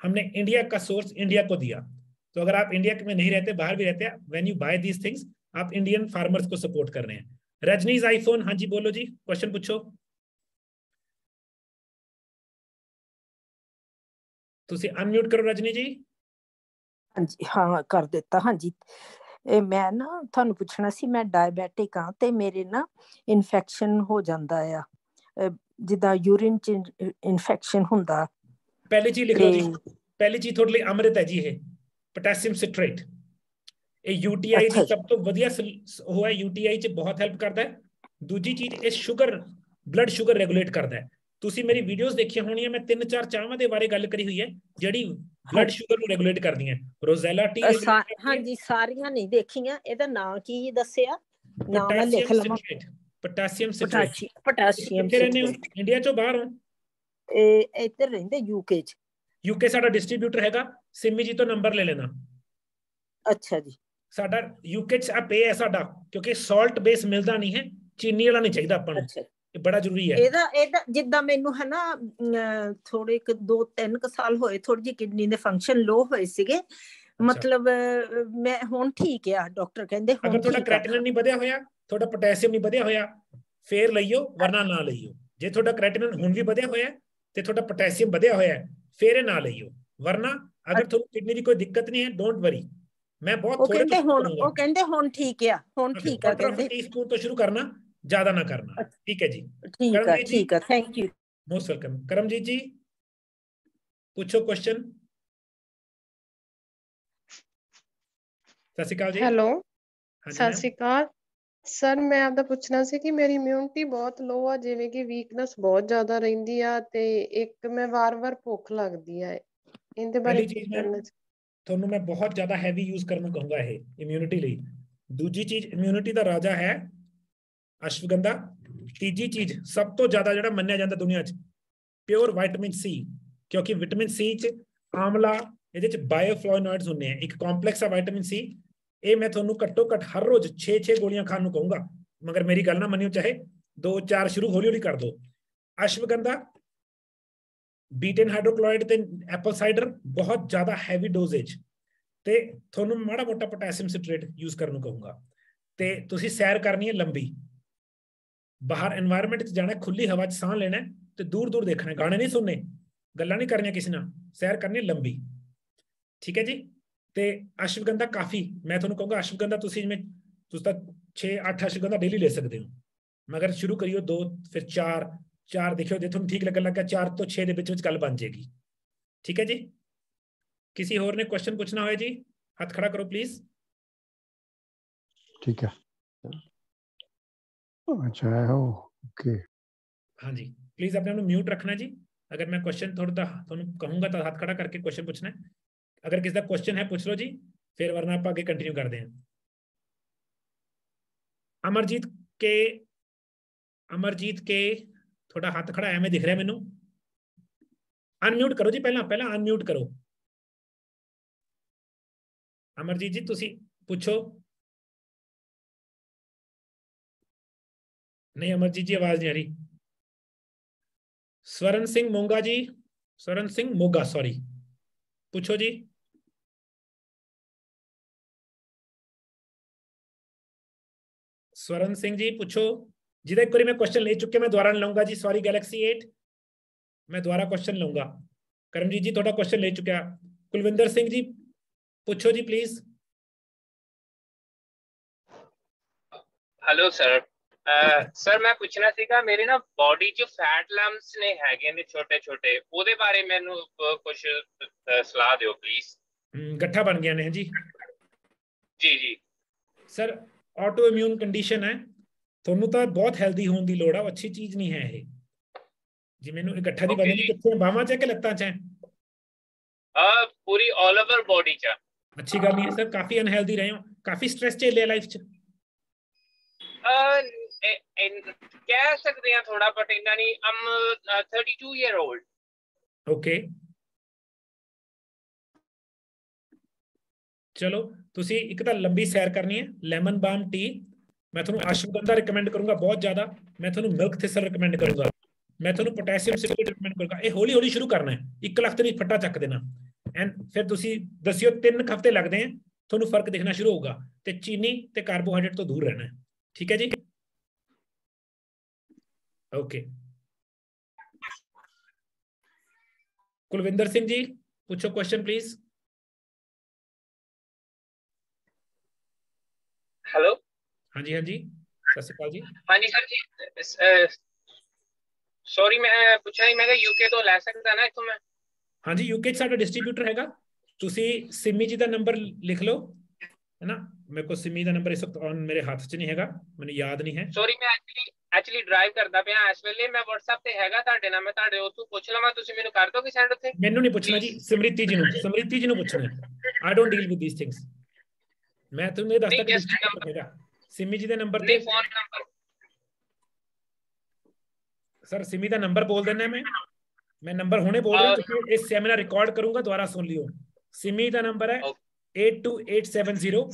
हमने इंडिया का सोर्स इंडिया को दिया तो अगर आप इंडिया में नहीं रहते बाहर भी रहते हैं when you buy these things आप इंडियन फार्मर्स को सपोर्ट कर रहे हैं रजनीज आईफोन हाँ जी बोलो जी क्वेश्चन पूछो ਤੁਸੀਂ ਅਨਮਿਊਟ ਕਰੋ ਰਜਨੀ ਜੀ ਹਾਂਜੀ ਹਾਂ ਕਰ ਦਿੱਤਾ ਹਾਂਜੀ ਇਹ ਮੈਂ ਨਾ ਤੁਹਾਨੂੰ ਪੁੱਛਣਾ ਸੀ ਮੈਂ ਡਾਇਬੈਟਿਕ ਹਾਂ ਤੇ ਮੇਰੇ ਨਾ ਇਨਫੈਕਸ਼ਨ ਹੋ ਜਾਂਦਾ ਆ ਅਹ ਜਿੱਦਾਂ ਯੂਰਿਨ ਚ ਇਨਫੈਕਸ਼ਨ ਹੁੰਦਾ। ਪਹਿਲੀ ਚੀਜ਼ ਲਿਖ ਲਓ ਜੀ। ਪਹਿਲੀ ਚੀਜ਼ ਤੁਹਾਡੇ ਲਈ ਅੰਮ੍ਰਿਤ ਹੈ ਜੀ ਇਹ। ਪੋਟਾਸ਼ੀਅਮ ਸਿਟਰੇਟ ਇਹ ਯੂਟੀਆਈ ਦੀ ਜੀ। ਸਭ ਤੋਂ ਵਧੀਆ ਉਹ ਹੈ ਯੂਟੀਆਈ ਚ ਬਹੁਤ ਹੈਲਪ ਕਰਦਾ ਹੈ। ਦੂਜੀ ਚੀਜ਼ ਇਹ ਸ਼ੂਗਰ ਬਲੱਡ ਸ਼ੂਗਰ ਰੈਗੂਲੇਟ ਕਰਦਾ ਹੈ। ਤੁਸੀਂ ਮੇਰੀ ਵੀਡੀਓਜ਼ ਦੇਖੀਆਂ ਹੋਣੀਆਂ ਮੈਂ ਤਿੰਨ ਚਾਰ ਚਾਹਾਂ ਦੇ ਬਾਰੇ ਗੱਲ ਕਰੀ ਹੋਈ ਹੈ ਜਿਹੜੀ ਬਲੱਡ ਸ਼ੂਗਰ ਨੂੰ ਰੈਗੂਲੇਟ ਕਰਦੀਆਂ ਰੋਜ਼ੈਲਾ ਟੀ ਹਾਂਜੀ ਸਾਰੀਆਂ ਨਹੀਂ ਦੇਖੀਆਂ। ਇਹਦਾ ਨਾਂ ਕੀ ਦੱਸਿਆ? ਨਾਮ ਲਿਖ ਲਵਾਂ। ਪੋਟਾਸ਼ੀਅਮ ਸਿਟਰੇਟ ਪੋਟਾਸ਼ੀਅਮ ਪੋਟਾਸ਼ੀਅਮ ਕਿੱਥੇ ਰਹਿੰਦੇ ਹੋ ਇੰਡੀਆ ਚੋਂ ਬਾਹਰ ਹੋ ਇਹ ਇੱਧਰ ਰਹਿੰਦੇ ਯੂਕੇ ਚ ਯੂਕੇ ਸਾਡਾ ਡਿਸਟ੍ਰੀਬਿਊਟਰ ਹੈਗਾ ਸਿੰਮੀ ਜੀ ਤੋਂ ਨੰਬਰ ਲੈ ਲੈਣਾ ਅੱਛਾ ਜੀ ਸਾਡਾ ਯੂਕੇ ਚ ਆ ਪੇ ਹੈ ਸਾਡਾ ਕਿਉਂਕਿ ਸਾਲਟ ਬੇਸ ਮਿਲਦਾ ਨਹੀਂ ਹੈ ਚੀਨੀ ਵਾਲਾ ਨਹੀਂ ਚਾਹੀਦਾ ਆਪਾਂ ਨੂੰ ਇਹ ਬੜਾ ਜ਼ਰੂਰੀ ਹੈ ਇਹਦਾ ਇਹਦਾ ਜਿੱਦਾਂ ਮੈਨੂੰ ਹੈ ਨਾ ਥੋੜੇ ਕੁ ਦੋ ਤਿੰਨ ਕੁ ਸਾਲ ਹੋਏ ਥੋੜੀ ਜਿਹੀ ਕਿਡਨੀ ਦੇ ਫੰਕਸ਼ਨ ਲੋ ਹੋਏ ਸੀਗੇ ਮਤਲਬ ਮੈਂ ਹੁਣ ਠੀਕ ਆ ਡਾਕਟਰ ਕਹਿੰਦੇ ਹੁਣ ਅਗਰ ਤੁਹਾਡਾ ਕ੍ਰੈਟਿਨਿਨ ਨਹੀਂ ਵਧਿਆ ਹੋਇਆ ਤੁਹਾਡਾ ਪੋਟਾਸ਼ੀਅਮ ਨਹੀਂ ਵਧਿਆ ਹੋਇਆ ਫੇਰ ਲਈਓ ਵਰਨਾ ਨਾ ਲਈਓ ਜੇ ਤੁਹਾਡਾ ਕ੍ਰੈਟਿਨਿਨ ਹੁਣ ਵੀ ਵਧਿਆ ਹੋਇਆ ਹੈ, ਤੇ ਤੁਹਾਡਾ ਪੋਟਾਸ਼ੀਅਮ ਵਧਿਆ ਹੋਇਆ ਹੈ, ਫੇਰ ਇਹ ਨਾ ਲਈਓ ਵਰਨਾ ਅਗਰ ਤੁਹਾਨੂੰ ਕਿਡਨੀ ਦੀ ਕੋਈ ਦਿੱਕਤ ਨਹੀਂ ਹੈ ਡੋਂਟ ਵਰੀ ਮੈਂ ਬਹੁਤ ਉਹ ਥੋੜੇ ਕਹਿੰਦੇ ਤੋਂ ਹੁਣ ਕਰੂੰਗਾ। ਉਹ ਕਹਿੰਦੇ ਹੁਣ ਠੀਕ ਆ ਹੁਣ Okay, ਠੀਕ ਆ quarter of a ਕਹਿੰਦੇ teaspoon ਤੋਂ ਸ਼ੁਰੂ ਕਰਨਾ ਜ਼ਿਆਦਾ ਨਾ ਕਰਨਾ ਠੀਕ ਹੈ ਜੀ ਠੀਕ ਆ ਕਰਮਜੀਤ ਜੀ। ਠੀਕ ਆ thank you most welcome Karamjit ji ਪੁੱਛੋ ਕੁਐਸਚਨ ਸਤਿ ਸ਼੍ਰੀ ਅਕਾਲ ਜੀ ਹੈਲੋ ਹਾਂਜੀ ਸਤਿ ma'am। ਸ਼੍ਰੀ ਅਕਾਲ ਸਰ ਮੈਂ ਆਪਦਾ ਪੁੱਛਣਾ ਸੀ ਕਿ ਮੇਰੀ ਇਮਿਊਨਿਟੀ ਬਹੁਤ ਲੋ ਆ ਜਿਵੇਂ ਕਿ ਵੀਕਨੈਸ ਬਹੁਤ ਜ਼ਿਆਦਾ ਰਹਿੰਦੀ ਆ ਤੇ ਇੱਕ ਮੈਂ ਵਾਰ-ਵਾਰ ਭੁੱਖ ਲੱਗਦੀ ਆ ਇਹਦੇ ਬਾਰੇ ਪਹਿਲੀ ਕੀ ਚੀਜ਼ ਮੈਂ ਕਰਨਾ ਚਾਹੀਦਾ ਤੁਹਾਨੂੰ ਮੈਂ ਬਹੁਤ ਜ਼ਿਆਦਾ ਹੈਵੀ ਯੂਜ਼ ਕਰਨ ਨੂੰ ਕਹੂੰਗਾ ਇਹ ਇਮਿਊਨਿਟੀ ਲਈ। ਦੂਜੀ ਚੀਜ਼ ਇਮਿਊਨਿਟੀ ਦਾ ਰਾਜਾ ਹੈ ਅਸ਼ਵਗੰਧਾ। ਤੀਜੀ ਚੀਜ਼ ਸਭ ਤੋਂ ਜ਼ਿਆਦਾ ਜਿਹੜਾ ਮੰਨਿਆ ਜਾਂਦਾ ਦੁਨੀਆ 'ਚ ਪਿਓਰ ਵਿਟਾਮਿਨ ਸੀ ਕਿਉਂਕਿ ਵਿਟਾਮਿਨ ਸੀ 'ਚ ਆਮਲਾ ਇਹਦੇ 'ਚ ਬਾਇਓਫਲੋਇਨੋਇਡਸ ਹੁੰਦੇ ਆ। ਇੱਕ ਕੰਪਲੈਕਸ ਆ ਵਿਟਾਮਿਨ ਸੀ ਇਹ ਮੈਂ ਤੁਹਾਨੂੰ ਘੱਟੋ ਘੱਟ ਹਰ ਰੋਜ਼ 6-6 ਗੋਲੀਆਂ ਖਾਣ ਨੂੰ ਕਹੂੰਗਾ। ਮਗਰ ਮੇਰੀ ਗੱਲ ਨਾ ਮੰਨਿਓ, ਚਾਹੇ 2-4 ਸ਼ੁਰੂ ਹੌਲੀ-ਹੌਲੀ ਕਰ ਦੋ। ਅਸ਼ਵਗੰਧਾ, ਬੀਟਨ ਹਾਈਡਰੋਕਲੋਰਾਈਡ ਤੇ ਐਪਲ ਸਾਈਡਰ, ਬਹੁਤ ਜ਼ਿਆਦਾ ਹੈਵੀ ਡੋਜ਼ੇਜ ਤੇ ਤੁਹਾਨੂੰ ਮਾੜਾ ਮੋਟਾ ਪੋਟਾਸ਼ੀਅਮ ਸਿਟਰੇਟ ਯੂਜ਼ ਕਰਨ ਨੂੰ ਕਹੂੰਗਾ। ਤੇ ਤੁਸੀਂ ਸੈਰ ਕਰਨੀ ਹੈ ਲੰਬੀ। ਬਾਹਰ এনवायरमेंट 'ਚ ਜਾਣਾ ਖੁੱਲੀ ਹਵਾ 'ਚ ਸਾਹ ਲੈਣਾ ਤੇ ਦੂਰ ਦੂਰ ਦੇਖਣਾ ਗਾਣੇ ਨਹੀਂ ਸੁਣਨੇ, ਗੱਲਾਂ ਨਹੀਂ ਕਰਨੀਆਂ ਕਿਸੇ ਨਾਲ। ਸੈਰ ਕਰਨੀ ਲੰਬੀ। ਠੀਕ ਹੈ ਜੀ? ਤੇ ਅਸ਼ਵਗੰਧਾ ਕਾਫੀ ਮੈਂ ਤੁਹਾਨੂੰ ਕਹੂੰਗਾ ਅਸ਼ਵਗੰਧਾ ਤੁਸੀਂ ਜਿਵੇਂ ਤੁਸੀਂ ਤਾਂ 6 8 ਅਸ਼ਵਗੰਧਾ ਡੇਲੀ ਲੈ ਸਕਦੇ ਹੋ ਮਗਰ ਸ਼ੁਰੂ ਕਰਿਓ 2 ਫਿਰ 4 4 ਦੇਖਿਓ ਜੇ ਤੁਹਾਨੂੰ ਠੀਕ ਲੱਗਣ ਲੱਗਾ 4 ਤੋਂ 6 ਦੇ ਵਿੱਚ ਵਿੱਚ ਗੱਲ ਬਣ ਜਾਏਗੀ ਠੀਕ ਹੈ ਜੀ ਕਿਸੇ ਹੋਰ ਨੇ ਕੁਐਸਚਨ ਪੁੱਛਣਾ ਹੋਇਆ ਜੀ ਹੱਥ ਖੜਾ ਕਰੋ ਪਲੀਜ਼ ठीक है अच्छा है हो ओके ਹਾਂਜੀ ਪਲੀਜ਼ ਆਪਣੇ ਨੂੰ ਮਿਊਟ ਰੱਖਣਾ ਜੀ ਅਗਰ ਮੈਂ ਕੁਐਸਚਨ ਥੋੜਾ ਤਾਂ ਤੁਹਾਨੂੰ ਕਹੂੰਗਾ ਤਾਂ ਹੱਥ ਖੜਾ ਕਰਕੇ ਕੁਐਸਚਨ ਪੁੱਛਣਾ ਹੈ ਅਗਰ ਕਿਸੇ ਦਾ ਕੁਐਸਚਨ ਹੈ ਪੁੱਛ ਲਓ ਜੀ ਫਿਰ ਵਰਨਾ ਆਪਾਂ ਅੱਗੇ ਕੰਟੀਨਿਊ ਕਰਦੇ ਹਾਂ ਅਮਰਜੀਤ ਕੇ ਅਮਰਜੀਤ ਕੇ ਤੁਹਾਡਾ ਹੱਥ ਖੜਾ ਐਵੇਂ ਦਿਖ ਰਿਹਾ ਮੈਨੂੰ ਅਨਮਿਊਟ ਕਰੋ ਜੀ ਪਹਿਲਾਂ ਪਹਿਲਾਂ ਅਨਮਿਊਟ ਕਰੋ ਅਮਰਜੀਤ ਜੀ ਤੁਸੀਂ ਪੁੱਛੋ ਨਹੀਂ ਅਮਰਜੀਤ ਜੀ ਆਵਾਜ਼ ਨਹੀਂ ਆ ਰਹੀ ਸਵਰਨ ਸਿੰਘ ਮੋਂਗਾ ਜੀ ਸਵਰਨ ਸਿੰਘ ਮੋਗਾ ਸੌਰੀ ਪੁੱਛੋ ਜੀ ਸਵਰਨ ਸਿੰਘ ਜੀ ਪੁੱਛੋ ਜਿਹਦਾ ਇੱਕ ਵਾਰੀ ਮੈਂ ਕੁਐਸਚਨ ਲੈ ਚੁੱਕਿਆ ਮੈਂ ਦੁਬਾਰਾ ਨਹੀਂ ਲਵਾਂਗਾ ਜੀ ਸੌਰੀ ਗੈਲੈਕਸੀ 8 ਮੈਂ ਦੁਬਾਰਾ ਕੁਐਸਚਨ ਲਵਾਂਗਾ ਕਰਮਜੀਤ ਜੀ ਤੁਹਾਡਾ ਕੁਐਸਚਨ ਲੈ ਚੁੱਕਿਆ ਕੁਲਵਿੰਦਰ ਸਿੰਘ ਜੀ ਪੁੱਛੋ ਜੀ ਪਲੀਜ਼ ਹੈਲੋ ਸਰ ਸਰ ਮੈਂ ਪੁੱਛਣਾ ਸੀਗਾ ਮੇਰੇ ਨਾ ਬਾਡੀ 'ਚ ਫੈਟ ਲੰਪਸ ਨੇ ਹੈਗੇ ਨੇ ਛੋਟੇ ਛੋਟੇ ਉਹਦੇ ਬਾਰੇ ਮੈਨੂੰ ਕੁਝ ਸਲਾਹ ਦਿਓ ਪਲੀਜ਼ ਗੱਠਾ ਬਣ ਗਿਆ ਨੇ ਜੀ ਜੀ ਜੀ ਸਰ ਆਟੋ ਇਮਿਊਨ ਕੰਡੀਸ਼ਨ ਹੈ ਤੁਹਾਨੂੰ ਤਾਂ ਬਹੁਤ ਹੈਲਦੀ ਹੋਣ ਦੀ ਲੋੜ ਆ ਅੱਛੀ ਚੀਜ਼ ਨਹੀਂ ਹੈ ਇਹ। ਜੀ ਮੈਨੂੰ ਇਕੱਠਾ ਦੀ ਬਣੀ ਕਿੱਥੇ ਬਾਹਾਂ 'ਚ ਹੈ ਕਿ ਲੱਤਾਂ 'ਚ ਹੈ? ਆ ਪੂਰੀ 올 ਓਵਰ ਬਾਡੀ 'ਚ ਅੱਛੀ ਗੱਲ ਨਹੀਂ ਹੈ ਸਰ ਕਾਫੀ ਅਨਹੈਲਦੀ ਰਹੇ ਹੋ ਕਾਫੀ ਸਟ੍ਰੈਸ ਝੇਲਿਆ ਲਾਈਫ 'ਚ। ਕਹਿ ਸਕਦੇ ਆ ਥੋੜਾ ਬਟ ਇੰਨਾ ਨਹੀਂ ਅਮ 32 ਇਅਰ 올ਡ ਓਕੇ ਚਲੋ, ਤੁਸੀਂ ਇੱਕ ਤਾਂ ਲੰਬੀ ਸੈਰ ਕਰਨੀ ਹੈ ਲੈਮਨ ਬਾਮ ਟੀ ਮੈਂ ਤੁਹਾਨੂੰ ਆਸ਼ਵਗੰਧਾ ਰეკਮੈਂਡ ਕਰੂੰਗਾ ਬਹੁਤ ਜ਼ਿਆਦਾ। ਮੈਂ ਤੁਹਾਨੂੰ ਮਿਲਕ ਥਿਸਲ ਰეკਮੈਂਡ ਕਰੂੰਗਾ। ਮੈਂ ਤੁਹਾਨੂੰ ਪੋਟਾਸ਼ੀਅਮ ਸਿਟਰੇਟ ਰეკਮੈਂਡ ਕਰੂੰਗਾ। ਇਹ ਹੌਲੀ ਹੌਲੀ ਸ਼ੁਰੂ ਕਰਨਾ ਹੈ। 1 ਲੱਖ ਤੇ ਫੱਟਾ ਚੱਕ ਦੇਣਾ। ਐਂਡ ਫਿਰ ਤੁਸੀਂ ਦੱਸਿਓ 3 ਹਫ਼ਤੇ ਲੱਗਦੇ ਆ ਤੁਹਾਨੂੰ ਫ਼ਰਕ ਦਿਖਣਾ ਸ਼ੁਰੂ ਹੋਊਗਾ। ਤੇ ਚੀਨੀ ਤੇ ਕਾਰਬੋਹਾਈਡਰੇਟ ਤੋਂ ਦੂਰ ਰਹਿਣਾ ਠੀਕ ਹੈ ਜੀ? ਓਕੇ ਕੁਲਵਿੰਦਰ ਸਿੰਘ ਜੀ, ਪੁੱਛੋ ਕੁਐਸਚਨ ਪਲੀਜ਼ ਹੈਲੋ ਹਾਂਜੀ ਹਾਂਜੀ ਸਤਿ ਸ਼੍ਰੀ ਅਕਾਲ ਜੀ ਹਾਂਜੀ ਸਰ ਜੀ ਸੌਰੀ ਮੈਂ ਪੁੱਛਿਆ ਹੀ ਮੈਂ ਕਿ ਯੂਕੇ ਤੋਂ ਲੈ ਸਕਦਾ ਨਾ ਇਥੋਂ ਮੈਂ ਹਾਂਜੀ ਯੂਕੇ ਚ ਸਾਡਾ ਡਿਸਟ੍ਰੀਬਿਊਟਰ ਹੈਗਾ ਤੁਸੀਂ ਸਿਮੀ ਜੀ ਦਾ ਨੰਬਰ ਲਿਖ ਲਓ ਹੈ ਨਾ ਮੇਰੇ ਕੋਲ ਸਿਮੀ ਦਾ ਨੰਬਰ ਇਸ ਵਕਤ ਔਨ ਮੇਰੇ ਹੱਥ 'ਚ ਨਹੀਂ ਹੈਗਾ ਮੈਨੂੰ ਯਾਦ ਨਹੀਂ ਹੈ ਸੌਰੀ ਮੈਂ ਐਕਚੁਅਲੀ ਐਕਚੁਅਲੀ ਡਰਾਈਵ ਕਰਦਾ ਪਿਆ ਇਸ ਵੇਲੇ ਮੈਂ WhatsApp ਤੇ ਹੈਗਾ ਤੁਹਾਡੇ ਨਾਲ ਮੈਂ ਤੁਹਾਡੇ ਉੱਥੋਂ ਪੁੱਛ ਲਵਾਂ ਤੁਸੀਂ ਮੈਨੂੰ ਕਰ ਦੋਗੇ ਸੈਂਡ ਉੱਥੇ ਮੈਨੂੰ ਨਹੀਂ ਪੁੱਛਣਾ ਜੀ ਸਮ੍ਰਿਤੀ ਜੀ ਨੂੰ ਸਮ੍ਰਿਤੀ ਜੀ ਨੂੰ ਪੁੱਛਣਾ I don't deal with these things ਮੈਂ ਤੁਹਾਨੂੰ ਇਹ ਦੱਸਦਾ ਕਿ ਡਿਸਟ੍ਰੀਬਿਊਟਰ ਹੈਗਾ ਸਿਮੀ ਜੀ ਦੇ ਨੰਬਰ ਤੇ ਫੋਨ ਨੰਬਰ ਸਰ ਸਿਮੀ ਦਾ ਨੰਬਰ ਬੋਲ ਦਿੰਦਾ ਮੈਂ ਮੈਂ ਨੰਬਰ ਹੁਣੇ ਬੋਲ ਰਿਹਾ ਕਿਉਂਕਿ ਇਸ ਸੈਮੀਨਾਰ ਰਿਕਾਰਡ ਕਰੂੰਗਾ ਦੁਬਾਰਾ ਸੁਣ ਲਿਓ ਸਿਮੀ ਦਾ ਨੰਬਰ ਹੈ 82870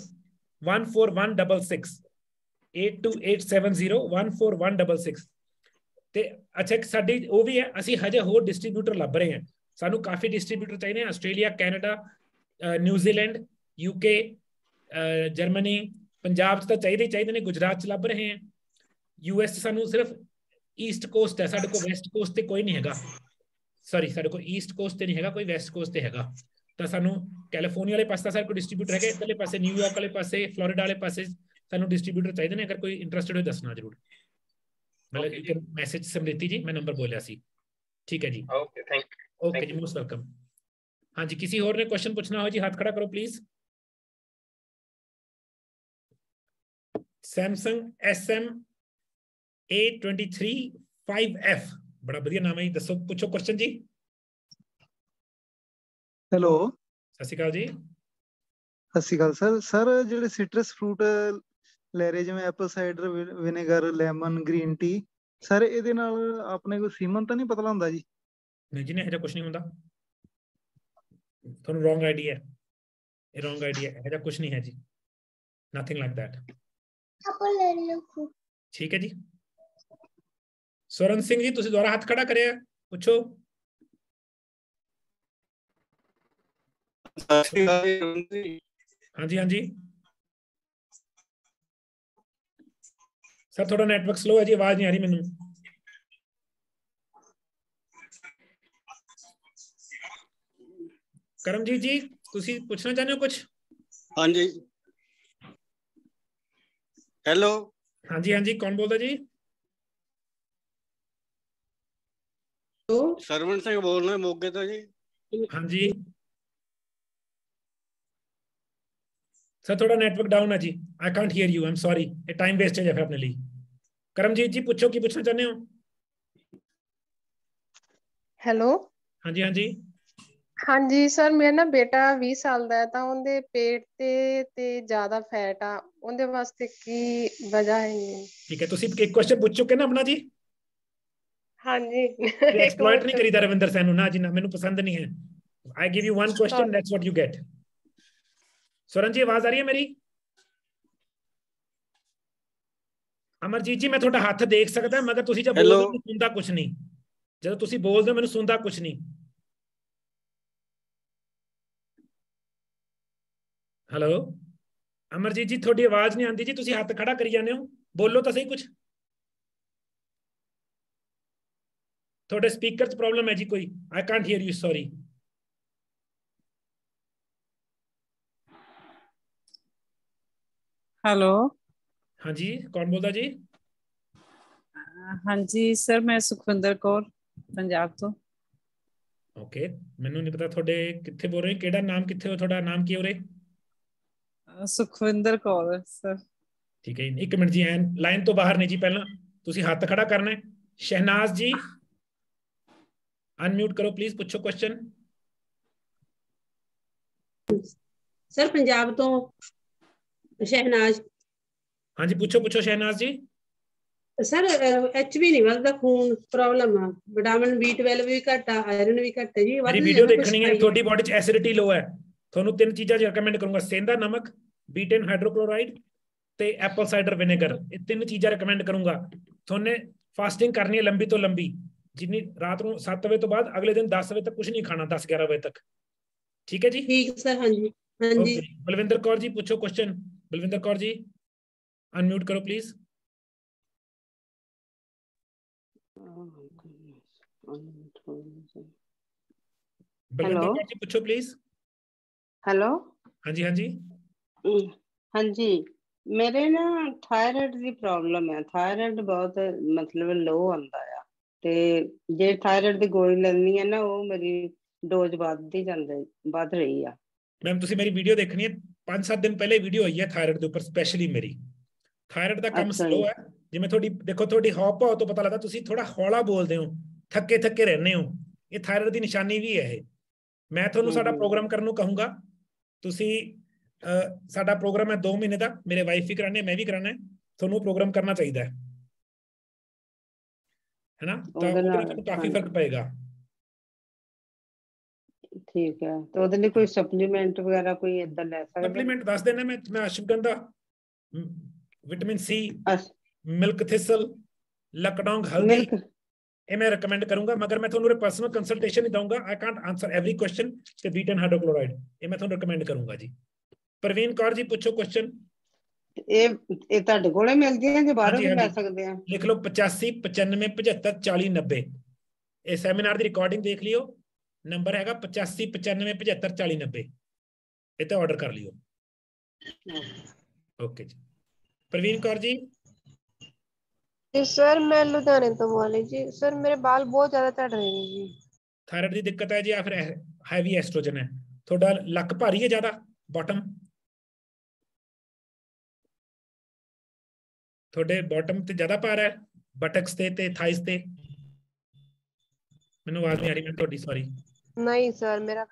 14166 82870 ਤੇ ਅੱਛਾ ਸਾਡੀ ਉਹ ਵੀ ਹੈ ਅਸੀਂ ਹਜੇ ਹੋਰ ਡਿਸਟ੍ਰੀਬਿਊਟਰ ਲੱਭ ਰਹੇ ਹਾਂ ਸਾਨੂੰ ਕਾਫੀ ਡਿਸਟ੍ਰੀਬਿਊਟਰ ਚਾਹੀਦੇ ਆ Australia Canada New Zealand UK Germany Punjab 'ਚ ਤਾਂ ਚਾਹੀਦੇ ਹੀ ਚਾਹੀਦੇ ਨੇ ਗੁਜਰਾਤ 'ਚ ਲੱਭ ਰਹੇ ਹਾਂ ਯੂਐਸ 'ਚ ਸਾਨੂੰ ਸਿਰਫ ਈਸਟ ਕੋਸਟ ਹੈ ਸਾਡੇ ਕੋਲ ਵੈਸਟ ਕੋਸਟ ਤੇ ਕੋਈ ਨਹੀਂ ਹੈਗਾ ਸੌਰੀ ਸਾਡੇ ਕੋਲ ਈਸਟ ਕੋਸਟ ਤੇ ਨਹੀਂ ਹੈਗਾ ਕੋਈ ਵੈਸਟ ਕੋਸਟ ਤੇ ਹੈਗਾ ਤਾਂ ਸਾਨੂੰ ਕੈਲੀਫੋਰਨੀਆ ਵਾਲੇ ਪਾਸੇ ਸਾਡੇ ਕੋਲ ਡਿਸਟ੍ਰੀਬਿਊਟਰ ਹੈਗੇ ਇਧਰਲੇ ਪਾਸੇ ਨਿਊਯਾਰਕ ਵਾਲੇ ਪਾਸੇ ਫਲੋਰੀਡਾ ਵਾਲੇ ਪਾਸੇ ਸਾਨੂੰ ਡਿਸਟ੍ਰੀਬਿਊਟਰ ਚਾਹੀਦੇ ਨੇ ਅਗਰ ਕੋਈ ਇੰਟਰਸਟਿਡ ਹੋਏ ਦੱਸਣਾ ਜ਼ਰੂਰ ਮਤਲਬ ਮੈਸੇਜ ਸਮ੍ਰਿਤੀ ਜੀ ਮੈਂ ਨੰਬਰ ਬੋਲਿਆ ਸੀ ਠੀਕ ਹੈ ਜੀ ਓਕੇ ਥੈਂਕ ਯੂ ਓਕੇ ਜੀ ਮੋਸਟ ਵੈਲਕਮ ਹਾਂਜੀ ਕਿਸੇ ਹੋਰ ਨੇ ਕੁਐਸਚਨ ਪੁੱਛਣਾ ਹੋ ਜੀ ਹੱਥ ਖੜਾ ਕਰੋ please Samsung SM A23 5F ਬੜਾ ਵਧੀਆ ਨਾਮ ਹੈ ਜੀ ਦੱਸੋ ਪੁੱਛੋ ਕੁਐਸਚਨ ਜੀ ਹੈਲੋ ਸਤਿ ਸ਼੍ਰੀ ਅਕਾਲ ਜੀ ਸਤਿ ਸ਼੍ਰੀ ਅਕਾਲ ਸਰ ਸਰ ਜਿਹੜੇ ਸਿਟਰਸ ਫਰੂਟ ਲੈ ਰਹੇ ਜਿਵੇਂ apple cider vinegar lemon green tea sir ਇਹਦੇ ਨਾਲ ਆਪਣੇ ਕੋਈ ਸੀਮਨ ਤਾਂ ਨਹੀਂ ਪਤਲਾ ਹੁੰਦਾ ਜੀ ਨਹੀਂ ਜੀ ਨਹੀਂ ਇਹਦਾ ਕੁਝ ਨਹੀਂ ਹੁੰਦਾ ਤੁਹਾਨੂੰ ਰੋਂਗ ਆਈਡੀਆ ਹੈ ਇਹ ਰੋਂਗ ਆਈਡੀਆ ਹੈ ਇਹਦਾ ਕੁਝ ਨਹੀਂ ਹੈ ਜੀ ਨਥਿੰਗ ਲਾਈਕ ਥੈਟ ਠੀਕ ਹੈ ਜੀ ਸਵਰਨ ਸਿੰਘ ਜੀ ਤੁਸੀਂ ਦੁਬਾਰਾ ਹੱਥ ਖੜਾ ਕਰਿਆ ਪੁੱਛੋ ਹਾਂਜੀ ਹਾਂਜੀ ਸਰ ਥੋੜਾ ਨੈਟਵਰਕ ਸਲੋ ਹੈ ਜੀ ਆਵਾਜ਼ ਨਹੀਂ ਆ ਰਹੀ ਮੈਨੂੰ ਕਰਮਜੀਤ ਜੀ ਤੁਸੀਂ ਪੁੱਛਣਾ ਚਾਹੁੰਦੇ ਹੋ ਕੁਝ ਹਾਂਜੀ ਹੈਲੋ ਹਾਂਜੀ ਹਾਂਜੀ ਕੌਣ ਬੋਲਦਾ ਜੀ ਸਰਵਣ ਸਿੰਘ ਬੋਲ ਰਿਹਾ ਮੋਗੇ ਤੋਂ ਜੀ ਹਾਂਜੀ ਸਰ ਥੋੜਾ ਨੈਟਵਰਕ ਡਾਊਨ ਹੈ ਜੀ I can't hear you am sorry ਇਹ ਟਾਈਮ ਵੇਸਟੇਜ ਹੈ ਫਿਰ ਆਪਣੇ ਲਈ ਕਰਮਜੀਤ ਜੀ ਪੁੱਛੋ ਕੀ ਪੁੱਛਣਾ ਚਾਹੁੰਦੇ ਹੋ ਹੈਲੋ ਹਾਂਜੀ ਹਾਂਜੀ ਹਾਂਜੀ ਸਰ ਮੇਰਾ ਨਾ ਬੇਟਾ 20 ਸਾਲ ਦਾ ਹੈ ਤਾਂ ਉਹਦੇ ਪੇਟ ਤੇ ਤੇ ਜ਼ਿਆਦਾ ਫੈਟ ਆ ਉਹਦੇ ਵਾਸਤੇ ਕੀ ਵਜ੍ਹਾ ਹੈ ਠੀਕ ਹੈ ਤੁਸੀਂ ਇੱਕ ਕੁਐਸਚਨ ਪੁੱਛ ਚੁੱਕੇ ਨਾ ਆਪਣਾ ਜੀ ਹਾਂਜੀ ਐਕਸਪਲੋਇਟ ਨਹੀਂ ਕਰੀਦਾ ਰਵਿੰਦਰ ਸੈਨ ਨੂੰ ਨਾ ਜੀ ਨਾ ਮੈਨੂੰ ਪਸੰਦ ਨਹੀਂ ਹੈ I give you one question that's what you get Swaran ji ਆਵਾਜ਼ ਆ ਰਹੀ ਹੈ ਮੇਰੀ ਅਮਰਜੀਤ ਜੀ ਮੈਂ ਤੁਹਾਡਾ ਹੱਥ ਦੇਖ ਸਕਦਾ ਮਗਰ ਤੁਸੀਂ ਜਦ ਬੋਲਦੇ ਹੋ ਸੁਣਦਾ ਕੁਝ ਨਹੀਂ ਜਦੋਂ ਤੁਸੀਂ ਬੋਲਦੇ ਹੋ ਮੈਨੂੰ ਸੁਣਦਾ ਕੁਝ ਨਹੀਂ ਹੈਲੋ ਅਮਰਜੀਤ ਜੀ ਤੁਹਾਡੀ ਆਵਾਜ਼ ਨਹੀਂ ਆਉਂਦੀ ਜੀ ਤੁਸੀਂ ਹੱਥ ਖੜਾ ਕਰੀ ਜਾਂਦੇ ਹੋ ਬੋਲੋ ਤਾਂ ਸਹੀ ਕੁਝ ਤੁਹਾਡੇ ਸਪੀਕਰ 'ਚ ਪ੍ਰੋਬਲਮ ਹੈ ਜੀ ਕੋਈ I can't hear you sorry hello ਹਾਂਜੀ ਕੌਣ ਬੋਲਦਾ ਜੀ ਹਾਂਜੀ ਸਰ ਮੈਂ ਸੁਖਵਿੰਦਰ ਕੌਰ ਪੰਜਾਬ ਤੋਂ ਓਕੇ ਮੈਨੂੰ ਨਹੀਂ ਪਤਾ ਤੁਹਾਡੇ ਕਿੱਥੇ ਬੋਲ ਰਹੇ ਕਿਹੜਾ ਨਾਮ ਕਿੱਥੇ ਹੋ ਤੁਹਾਡਾ ਨਾਮ ਕੀ ਹੋ ਰੇ ਸੁਖਵਿੰਦਰ ਕੌਰ ਸਰ ਠੀਕ ਹੈ ਜੀ ਇੱਕ ਮਿੰਟ ਜੀ ਐਨ ਲਾਈਨ ਤੋਂ ਬਾਹਰ ਨਹੀਂ ਜੀ ਪਹਿਲਾਂ ਤੁਸੀਂ ਹੱਥ ਖੜਾ ਕਰਨਾ ਹੈ ਸ਼ਹਿਨਾਜ਼ ਜੀ ਅਨਮਿਊਟ ਕਰੋ ਪਲੀਜ਼ ਪੁੱਛੋ ਕੁਐਸਚਨ ਸਰ ਪੰਜਾਬ ਤੋਂ ਸ਼ਹਿਨਾਜ਼ ਹਾਂਜੀ ਪੁੱਛੋ ਪੁੱਛੋ ਸ਼ਹਿਨਾਜ਼ ਜੀ ਸਰ ਐਚਬੀ ਨਹੀਂ ਵੱਧਦਾ ਖੂਨ ਪ੍ਰੋਬਲਮ ਆ ਵਿਟਾਮਿਨ B12 ਵੀ ਘੱਟ ਆ ਆਇਰਨ ਵੀ ਘੱਟ ਹੈ ਜੀ ਵੱਧ ਵੀਡੀਓ ਦੇਖਣੀ ਹੈ ਤੁਹਾਡੀ ਬਾਡੀ ਚ ਐਸਿਡਿਟੀ ਲੋ ਹੈ ਤੁਹਾਨੂੰ ਤਿੰਨ ਚੀਜ਼ਾਂ ਰਿਕਮੈਂਡ ਕਰੂੰਗਾ ਸੇਂਦਾ ਨਮਕ बीटेन हाइड्रोक्लोराइड ਤੇ ਐਪਲ ਸਾਈਡਰ ਵਿਨੇਗਰ ਇਹ ਤਿੰਨ ਚੀਜ਼ਾਂ ਰეკਮੈਂਡ ਕਰੂੰਗਾ ਤੁਹਾਨੂੰ ਫਾਸਟਿੰਗ ਕਰਨੀ ਹੈ ਲੰਬੀ ਤੋਂ ਲੰਬੀ ਜਿੰਨੀ ਰਾਤ ਨੂੰ 7 ਵਜੇ ਤੋਂ ਬਾਅਦ ਅਗਲੇ ਦਿਨ 10 ਵਜੇ ਤੱਕ ਕੁਝ ਨਹੀਂ ਖਾਣਾ 10 11 ਵਜੇ ਤੱਕ ਠੀਕ ਹੈ ਜੀ ਠੀਕ ਸਰ ਹਾਂਜੀ ਹਾਂਜੀ ਬਲਵਿੰਦਰ ਕੌਰ ਜੀ ਪੁੱਛੋ ਕੁਐਸਚਨ ਬਲਵਿੰਦਰ ਕੌਰ ਜੀ ਅਨਮਿਊਟ ਕਰੋ ਪਲੀਜ਼ ਬਲਵਿੰਦਰ ਕੌਰ ਜੀ ਪੁੱਛੋ ਪਲੀਜ਼ ਹੈਲੋ ਹਾਂਜੀ ਹਾਂਜੀ ਹਾਂਜੀ ਮੇਰੇ ਨਾ ਥਾਇਰਾਇਡ ਦੀ ਪ੍ਰੋਬਲਮ ਹੈ ਥਾਇਰਾਇਡ ਬਹੁਤ ਮਤਲਬ ਲੋ ਆਉਂਦਾ ਆ। ਤੇ ਜੇ ਥਾਇਰਾਇਡ ਦੀ ਗੋਲੀ ਲੈਣੀ ਹੈ ਨਾ ਉਹ ਮੇਰੀ ਡੋਜ਼ ਵੱਧਦੀ ਜਾਂਦੀ ਵੱਧ ਰਹੀ ਆ। ਮੈਮ ਤੁਸੀਂ ਮੇਰੀ ਵੀਡੀਓ ਦੇਖਣੀ ਹੈ। 5-7 ਦਿਨ ਪਹਿਲੇ ਵੀਡੀਓ ਆਈ ਹੈ ਥਾਇਰਾਇਡ ਦੇ ਉੱਪਰ ਸਪੈਸ਼ਲੀ ਮੇਰੀ। ਥਾਇਰਾਇਡ ਦਾ ਕੰਮ ਸਲੋ ਹੈ। ਜਿਵੇਂ ਤੁਹਾਡੀ ਦੇਖੋ ਤੁਹਾਡੀ ਹੌਪ ਭਾਅ ਤੋਂ ਪਤਾ ਲੱਗਦਾ ਤੁਸੀਂ ਥੋੜਾ ਹੌਲਾ ਬੋਲਦੇ ਹੋ ਥੱਕੇ ਥੱਕੇ ਰਹਿੰਦੇ ਹੋ। ਇਹ ਥਾਇਰਾਇਡ ਦੀ ਨਿਸ਼ਾਨੀ ਵੀ ਹੈ ਇਹ। ਮੈਂ ਤੁਹਾਨੂੰ ਸਾਡਾ ਪ੍ਰੋਗਰਾਮ ਕਰਨ ਨੂੰ ਕਹੂੰਗਾ। ਤੁਸੀਂ ਸਾਡਾ ਪ੍ਰੋਗਰਾਮ ਹੈ 2 ਮਹੀਨੇ ਦਾ ਮੇਰੇ ਵਾਈਫ ਵੀ ਕਰਾਣੇ ਮੈਂ ਵੀ ਕਰਾਣਾ ਹੈ ਤੁਹਾਨੂੰ ਪ੍ਰੋਗਰਾਮ ਕਰਨਾ ਚਾਹੀਦਾ ਹੈ ਹੈਨਾ ਤਾਂ ਉਹਦੇ ਨਾਲ ਤੁਹਾਨੂੰ ਕਾਫੀ ਫਰਕ ਪਏਗਾ ਠੀਕ ਹੈ ਤਾਂ ਉਹਦੇ ਲਈ ਕੋਈ ਸਪਲੀਮੈਂਟ ਵਗੈਰਾ ਕੋਈ ਇਦਾਂ ਲੈ ਸਕਦਾ ਸਪਲੀਮੈਂਟ ਦੱਸ ਦੇਣਾ ਮੈਂ ਮੈਂ ashwagandha vitamin C milk thistle Lakadong ਹਲਦੀ ਇਹ ਮੈਂ ਰეკਮੈਂਡ ਕਰੂੰਗਾ ਮਗਰ ਮੈਂ ਤੁਹਾਨੂੰ ਪਰਸਨਲ ਕੰਸਲਟੇਸ਼ਨ ਹੀ ਦਊਂਗਾ I can't answer every question ਕਿ ਬੀਟਨ ਹਾਈਡਰੋਕਲੋਰਾਈਡ ਇਹ ਮੈਂ ਤੁਹਾਨੂੰ ਰეკਮੈਂਡ ਕਰੂੰਗਾ ਜੀ ਪ੍ਰਵੀਨ ਕੌਰ ਜੀ ਪੁੱਛੋ ਕੁਐਸਚਨ ਇਹ ਇਹ ਤੁਹਾਡੇ ਕੋਲੇ ਮਿਲਦੀਆਂ ਜੇ ਬਾਹਰੋਂ ਵੀ ਲੈ ਸਕਦੇ ਆ ਲਿਖ ਲਓ 85 95 75 40 90 ਇਹ ਸੈਮੀਨਾਰ ਦੀ ਰਿਕਾਰਡਿੰਗ ਦੇਖ ਲਿਓ ਨੰਬਰ ਹੈਗਾ 85 95 75 40 90 ਇਹ ਤੇ ਆਰਡਰ ਕਰ ਲਿਓ ਓਕੇ ਜੀ ਪ੍ਰਵੀਨ ਕੌਰ ਜੀ ਜੀ ਸਰ ਮੈਂ ਲੁਧਿਆਣੇ ਤੋਂ ਬੋਲ ਜੀ ਸਰ ਮੇਰੇ ਬਾਲ ਬਹੁਤ ਜ਼ਿਆਦਾ ਝੜ ਰਹੇ ਨੇ ਜੀ ਥਾਇਰਾਇਡ ਦੀ ਦਿੱਕਤ ਹੈ ਜੀ ਜਾਂ ਫਿਰ ਹੈਵੀ ਐਸਟ੍ਰੋਜਨ ਹੈ ਤੁਹਾਡਾ ਲੱਕ ਭਾਰੀ ਹੈ ਜ਼ਿਆਦਾ ਬਾਟਮ ਤੁਹਾਡੇ ਬਾਟਮ ਤੇ ਜ਼ਿਆਦਾ ਭਾਰ ਹੈ ਬਟਕਸ ਤੇ ਤੇ ਥਾਈਸ ਤੇ ਮੈਨੂੰ ਆਵਾਜ਼ ਨਹੀਂ ਆ ਰਹੀ ਮੈਂ ਤੁਹਾਡੀ ਸੌਰੀ ਨਹੀਂ ਸਰ ਮੇਰਾ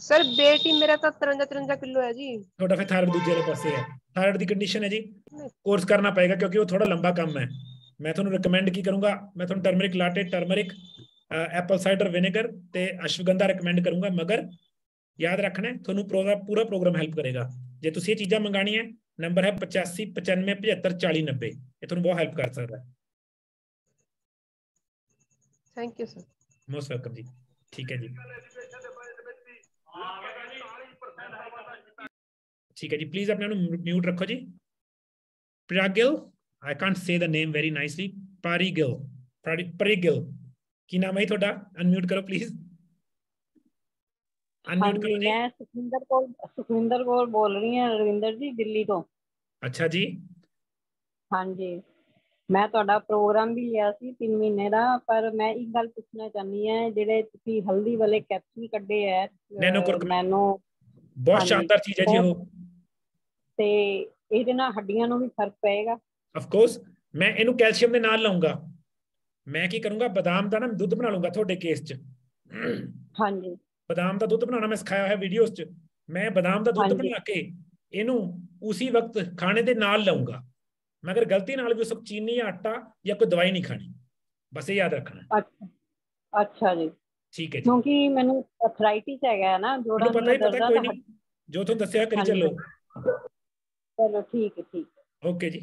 ਸਰ weight ਹੀ ਮੇਰਾ ਤਾਂ 53 53 ਕਿਲੋ ਹੈ ਜੀ ਤੁਹਾਡਾ ਫਿਰ ਥਾਇਰਾਇਡ ਦੂਜੇ ਦੇ ਪਾਸੇ ਹੈ ਥਾਇਰਾਇਡ ਦੀ ਕੰਡੀਸ਼ਨ ਹੈ ਜੀ ਕੋਰਸ ਕਰਨਾ ਪਏਗਾ ਕਿਉਂਕਿ ਉਹ ਥੋੜਾ ਲੰਬਾ ਕੰਮ ਹੈ ਮੈਂ ਤੁਹਾਨੂੰ ਰეკਮੈਂਡ ਕੀ ਕਰੂੰਗਾ ਮੈਂ ਤੁਹਾਨੂੰ turmeric latte turmeric apple cider vinegar ਤੇ ਅਸ਼ਵਗੰਧਾ ਰეკਮੈਂਡ ਕਰੂੰਗਾ ਮਗਰ ਯਾਦ ਰੱਖਣਾ ਤੁਹਾਨੂੰ ਪੂਰਾ ਪੂਰਾ ਪ੍ਰੋਗਰਾਮ ਹੈਲਪ ਕਰੇਗਾ ਜੇ ਤੁਸੀਂ ਇਹ ਚੀਜ਼ਾਂ ਮੰਗਾਣੀਆਂ ਨੰਬਰ ਹੈ 85 95 75 40 90 ਇਹ ਤੁਹਾਨੂੰ ਬਹੁਤ ਹੈਲਪ ਕਰ ਸਕਦਾ ਹੈ thank you sir most welcome ਜੀ ਠੀਕ ਹੈ ਜੀ ਠੀਕ ਹੈ ਜੀ ਪਲੀਜ਼ ਆਪਣੇ ਨੂੰ ਮਿਊਟ ਰੱਖੋ ਜੀ ਪ੍ਰਾਗਿਲ I can't say the name very nicely ਪਾਰੀਗਿਲ ਪ੍ਰਿਗਿਲ ਕੀ ਨਾਮ ਹੈ ਤੁਹਾਡਾ ਅਨਮਿਊਟ ਕਰੋ ਪਲੀਜ਼ ਅਨਮਿਊਟ ਕਰੋ ਜੀ ਮੈਂ ਸੁਖਿੰਦਰ ਕੌਰ ਸੁਖਿੰਦਰ ਕੌਰ ਬੋਲ ਰਹੀ ਹਾਂ ਰਵਿੰਦਰ ਜੀ ਦਿੱਲੀ ਤੋਂ। ਅੱਛਾ ਜੀ। ਹਾਂਜੀ। ਮੈਂ ਤੁਹਾਡਾ ਪ੍ਰੋਗਰਾਮ ਵੀ ਲਿਆ ਸੀ 3 ਮਹੀਨੇ ਦਾ ਪਰ ਮੈਂ ਇੱਕ ਗੱਲ ਪੁੱਛਣਾ ਚਾਹਨੀ ਹੈ ਜਿਹੜੇ ਤੁਸੀਂ ਹਲਦੀ ਵਾਲੇ ਕੈਪਸੂਲ ਕੱਢੇ ਐ ਨੈਨੋ ਨੈਨੋ ਬਹੁਤ ਸ਼ਾਨਦਾਰ ਚੀਜ਼ ਹੈ ਜੀ ਉਹ। ਤੇ ਇਹਦੇ ਨਾਲ ਹੱਡੀਆਂ ਨੂੰ ਵੀ ਫ਼ਰਕ ਪਏਗਾ। ਆਫ ਕੋਰਸ ਮੈਂ ਇਹਨੂੰ ਕੈਲਸ਼ੀਅਮ ਦੇ ਨਾਲ ਲਾਉਂਗਾ। ਮੈਂ ਕੀ ਕਰੂੰਗਾ ਬਦਾਮ ਦਾ ਨਾ ਦੁੱਧ ਬਣਾ ਲੂੰਗਾ ਤੁਹਾਡੇ ਕੇਸ 'ਚ। ਹਾਂਜੀ। ਬਦਾਮ ਦਾ ਦੁੱਧ ਬਣਾਉਣਾ ਮੈਂ ਸਿਖਾਇਆ ਹੋਇਆ ਵੀਡੀਓਜ਼ 'ਚ। ਮੈਂ ਬਦਾਮ ਦਾ ਦੁੱਧ ਬਣਾ ਕੇ ਇਹਨੂੰ ਉਸੇ ਵਕਤ ਖਾਣੇ ਦੇ ਨਾਲ ਲਾਉਂਗਾ ਮਗਰ ਗਲਤੀ ਨਾਲ ਵੀ ਉਸ ਚੀਨੀ ਜਾਂ ਆਟਾ ਜਾਂ ਕੋਈ ਦਵਾਈ ਨਹੀਂ ਖਾਣੀ ਬਸ ਇਹ ਯਾਦ ਰੱਖਣਾ। ਅੱਛਾ ਅੱਛਾ ਜੀ। ਠੀਕ ਹੈ ਜੀ। ਕਿਉਂਕਿ ਮੈਨੂੰ ਅਥਰਾਈਟਿਸ ਹੈਗਾ ਹੈ ਨਾ ਜੋੜਾਂ ਹੀ ਦੀਆਂ ਪਤਾ ਦਰਦਾਂ ਕੋਈ ਨਹੀਂ। ਜੋ ਤੁਹਾਨੂੰ ਦੱਸਿਆ ਕਰੀ ਚੱਲੋ। ਚਲੋ ਠੀਕ ਹੈ ਠੀਕ ਹੈ। ਓਕੇ ਜੀ।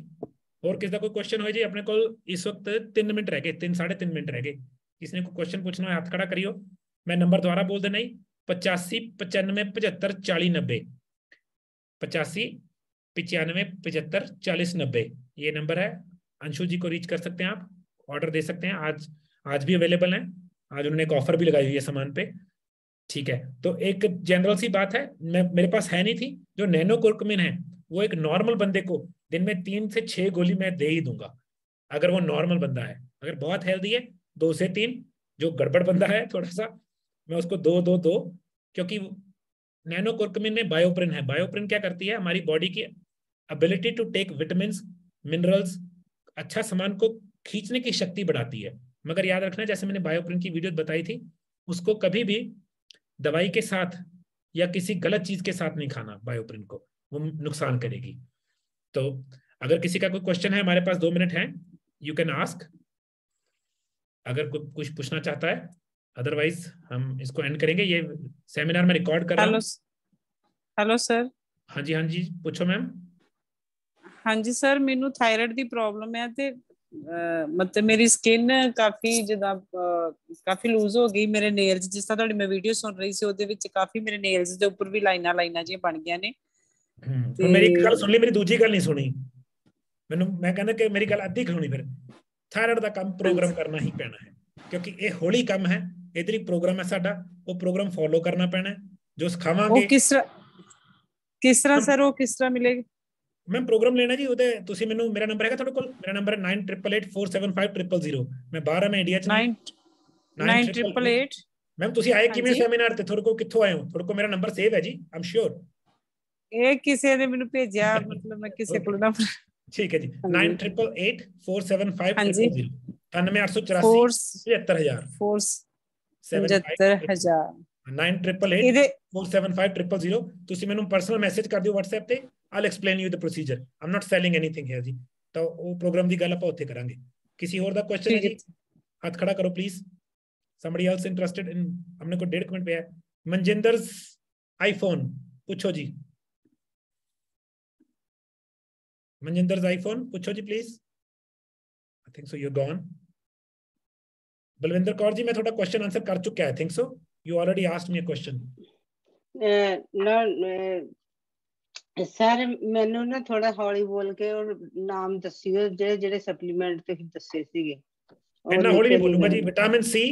ਹੋਰ ਕਿਸ ਦਾ ਕੋਈ ਕੁਐਸਚਨ ਹੋਏ ਜੀ? ਆਪਣੇ ਕੋਲ ਇਸ ਵਕਤ 3 ਮਿੰਟ ਰਹਿ ਗਏ 3 3.5 ਮਿੰਟ ਰਹਿ ਗਏ। ਕਿਸ ਨੇ ਕੋਈ ਕੁਐਸਚਨ ਪੁੱਛਣਾ ਹੋਇਆ ਹੱਥ ਖੜਾ ਕਰਿਓ। मैं नंबर दोबारा बोल देना ही। पचासी, पचानवे, पचहत्तर, चालीस, नब्बे। पचासी, पचानवे, पचहत्तर, चालीस, नब्बे। ये नंबर है। अंशु जी को रीच कर सकते हैं आप। ऑर्डर दे सकते हैं। आज आज भी अवेलेबल है। आज उन्होंने एक ऑफ़र भी लगाई हुई है सामान पे। ठीक है। तो एक जनरल सी बात है। मैं, मेरे पास है नहीं थी। जो नैनो कुर्कमिन है, वो एक नॉर्मल बंदे को दिन में तीन से छह गोली मैं दे ही दूँगा। अगर वो नॉर्मल बंदा है। अगर बहुत हेल्दी है, दो से तीन। जो गड़बड़ बंदा है थोड़ा सा मैं उसको दो दो दो, क्योंकि नैनो कुर्कमिन में बायोप्रिन है। बायोप्रिन क्या करती है? हमारी बॉडी की ability to take vitamin minerals अच्छा सामान को खींचने की शक्ति बढ़ाती है। मगर याद रखना, जैसे मैंने बायोप्रिन की वीडियो बताई थी, उसको कभी भी दवाई के साथ या किसी गलत चीज़ के साथ नहीं खाना बायोप्रिन को। वो नुकसान करेगी। तो अगर किसी का कोई क्वेश्चन है, हमारे पास दो मिनट है। यू कैन आस्क अगर कोई कुछ पूछना चाहता है अदरवाइज हम इसको एंड करेंगे ये सेमिनार में रिकॉर्ड कर रहा हेलो हूँ हेलो सर हाँ जी हाँ जी पूछो मैम ਹਾਂਜੀ ਸਰ ਮੈਨੂੰ ਥਾਇਰਾਇਡ ਦੀ ਪ੍ਰੋਬਲਮ ਹੈ ਤੇ ਅਹ, ਮਤਲਬ ਮੇਰੀ ਸਕਿਨ ਕਾਫੀ ਜਿੱਦਾਂ ਅਹ, ਕਾਫੀ ਲੂਜ਼ ਹੋ ਗਈ ਮੇਰੇ ਨੇਲਸ ਜਿਸ ਤਰ੍ਹਾਂ ਤੁਹਾਡੀ ਮੈਂ ਵੀਡੀਓ ਸੁਣ ਰਹੀ ਸੀ ਉਹਦੇ ਵਿੱਚ ਕਾਫੀ ਮੇਰੇ ਨੇਲਸ ਦੇ ਉੱਪਰ ਵੀ ਲਾਈਨਾਂ ਲਾਈਨਾਂ ਜਿਹੀਆਂ ਬਣ ਗਈਆਂ ਨੇ ਹੁਣ ਮੇਰੀ ਇੱਕ ਗੱਲ ਸੁਣ ਲਈ ਮੇਰੀ ਦੂਜੀ ਗੱਲ ਨਹੀਂ ਸੁਣੀ ਮੈਨੂੰ ਮੈਂ ਕਹਿੰਦਾ ਕਿ ਮੇਰੀ ਗੱਲ ਅੱਧੀ ਸੁਣੀ ਫਿਰ ਥਾਇਰਾਇਡ ਦਾ ਕੰਮ ਪ੍ਰੋਗਰਾਮ ਕਰਨਾ ਹੀ ਪੈਣਾ ਹੈ ਕਿਉਂਕਿ ਇਹ ਹੌਲੀ ਕੰਮ ਹੈ ਇਧਰ ਹੀ ਪ੍ਰੋਗਰਾਮ ਹੈ ਸਾਡਾ ਉਹ ਪ੍ਰੋਗਰਾਮ ਫੋਲੋ ਕਰਨਾ ਪੈਣਾ ਹੈ ਜੋ ਸਿਖਾਵਾਂਗੇ ਉਹ ਕਿਸ ਤਰ੍ਹਾਂ ਕਿਸ ਤਰ੍ਹਾਂ ਸਰ ਉਹ ਕਿਸ ਤਰ੍ਹਾਂ ਮਿਲੇਗਾ ਮੈਂ ਪ੍ਰੋਗਰਾਮ ਲੈਣਾ ਜੀ ਉਹਦੇ ਤੁਸੀਂ ਮੈਨੂੰ ਮੇਰਾ ਨੰਬਰ ਹੈਗਾ ਤੁਹਾਡੇ ਕੋਲ ਮੇਰਾ ਨੰਬਰ ਹੈ 9888475000 ਮੈਂ ਬਾਹਰ ਆ ਮੈਂ ਇੰਡੀਆ ਚ 9888 ਮੈਮ ਤੁਸੀਂ ਆਏ ਕਿਵੇਂ ਹਾਂਜੀ। ਸੈਮੀਨਾਰ ਤੇ ਤੁਹਾਡੇ ਕੋਲ ਕਿੱਥੋਂ ਆਏ ਹੋ ਤੁਹਾਡੇ ਕੋਲ ਮੇਰਾ ਨੰਬਰ ਸੇਵ ਹੈ ਜੀ ਆਮ ਸ਼ੋਰ ਇਹ ਕਿਸੇ ਨੇ ਮੈਨੂੰ ਭੇਜਿਆ ਮਤਲਬ ਮੈਂ ਕਿਸੇ ਕੋਲ ਨਾ ਠੀਕ ਹੈ ਜੀ ਹਾਂਜੀ। 9888475000 98884 Force- 75000 ਫੋਰਸ 75000 75000 ਇਹਦੇ 475000 ਤੁਸੀਂ ਮੈਨੂੰ ਪਰਸਨਲ ਮੈਸੇਜ ਕਰ ਦਿਓ WhatsApp ਤੇ I'll explain you the procedure I'm not selling anything here ਜੀ ਤਾਂ ਉਹ ਪ੍ਰੋਗਰਾਮ ਦੀ ਗੱਲ ਆਪਾਂ ਉੱਥੇ ਕਰਾਂਗੇ ਕਿਸੇ ਹੋਰ ਦਾ ਕੁਐਸਚਨ ਹੈ ਠੀਕ ਜੀ ਹੱਥ ਖੜਾ ਕਰੋ please somebody else interested in हमने को डेढ़ मिनट पे है मनजिंदर्स आईफोन पूछो जी मनजिंदर्स आईफोन पूछो जी please I think so you gone Balwinder Kaur ji मैं थोड़ा क्वेश्चन आंसर कर चुका है think so you already asked me a question ਨਾ ਸਰ ਮੈਨੂੰ ਨਾ ਥੋੜਾ ਹੌਲੀ ਬੋਲ ਕੇ ਔਰ ਨਾਮ ਦੱਸਿਓ ਜਿਹੜੇ ਜਿਹੜੇ ਸਪਲੀਮੈਂਟ ਤੁਸੀਂ ਦੱਸੇ ਸੀਗੇ ਉਹ इतना हौली नहीं ਲਿਖੇ बोलूंगा ਨੀ जी vitamin C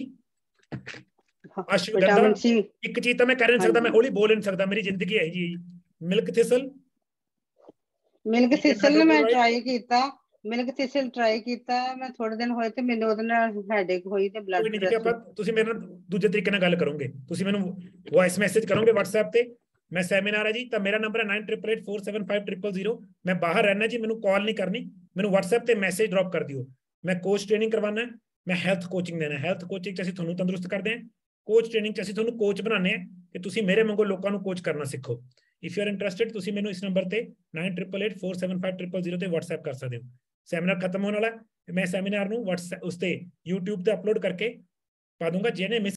vitamin ashwagandha C एक चीज तो मैं कर नहीं सकता मैं ਹਾਂਜੀ। हौली बोल नहीं सकता मेरी जिंदगी है जी मिल्क थिसल ਮਿਲਕ ਠੀਕ ਹੈ, ਥਿਸਲ ਨੇ ਮੈਂ hydroprovide- ਟਰਾਈ ਕੀਤਾ ਮਿਲਕ ਥਿਸਲ ਟਰਾਈ ਕੀਤਾ ਮੈਂ ਥੋੜੇ ਦਿਨ ਹੋਏ ਤੇ ਮੈਨੂੰ ਉਹਦੇ ਨਾਲ ਹੈਡੇਕ ਹੋਈ ਤੇ ਬਲੱਡ ਕੋਈ ਨਹੀਂ ਜੀ ਆਪਾਂ ਤੁਸੀਂ ਮੇਰੇ ਨਾਲ ਦੂਜੇ ਤਰੀਕੇ ਨਾਲ ਗੱਲ ਕਰੋਗੇ ਤੁਸੀਂ ਮੈਨੂੰ ਵੌਇਸ ਮੈਸੇਜ ਕਰੋਗੇ WhatsApp ਤੇ ਮੈਂ ਸੈਮੀਨਾਰ ਹੈ ਜੀ ਤਾਂ ਮੇਰਾ ਨੰਬਰ ਹੈ 9888475000 ਮੈਂ ਬਾਹਰ ਰਹਿਣਾ ਜੀ ਮੈਨੂੰ ਕਾਲ ਨਹੀਂ ਕਰਨੀ ਮੈਨੂੰ WhatsApp ਤੇ ਮੈਸੇਜ ਡ੍ਰੌਪ ਕਰ ਦਿਓ ਮੈਂ ਕੋਚ ਟ੍ਰੇਨਿੰਗ ਕਰਵਾਉਣਾ ਹੈ ਮੈਂ ਹੈਲਥ ਕੋਚਿੰਗ ਦੇਣਾ ਹੈਲਥ ਕੋਚਿੰਗ ਚ ਅਸੀਂ ਤੁਹਾਨੂੰ ਤੰਦਰੁਸਤ ਕਰਦੇ ਹਾਂ ਕੋਚ ਟ੍ਰੇਨਿੰਗ ਚ ਅਸੀਂ ਤੁਹਾਨੂੰ ਕੋਚ ਬਣਾਉਂਦੇ ਹਾਂ ਕਿ ਤੁਸੀਂ ਮੇਰੇ ਵਾਂਗੂ ਲੋਕਾਂ ਨੂੰ ਕੋਚ ਕਰਨਾ ਸਿੱਖੋ ਇਫ ਯੂ ਆਰ ਇੰਟਰਸਟਿਡ ਤੁਸੀਂ ਮੈਨੂੰ ਇਸ ਨੰਬਰ ਤੇ 9888475000 ਤੇ WhatsApp ਕਰ ਸਕਦੇ ਹੋ ਸੈਮੀਨਾਰ ਖਤਮ ਹੋਣ ਵਾਲਾ ਹੈ ਮੈਂ ਸੈਮੀਨਾਰ ਨੂੰ WhatsApp ਉਸ ਤੇ YouTube ਤੇ ਅਪਲੋਡ ਕਰਕੇ ਪਾ ਦੂੰਗਾ ਜਿਹਨੇ ਮਿਸ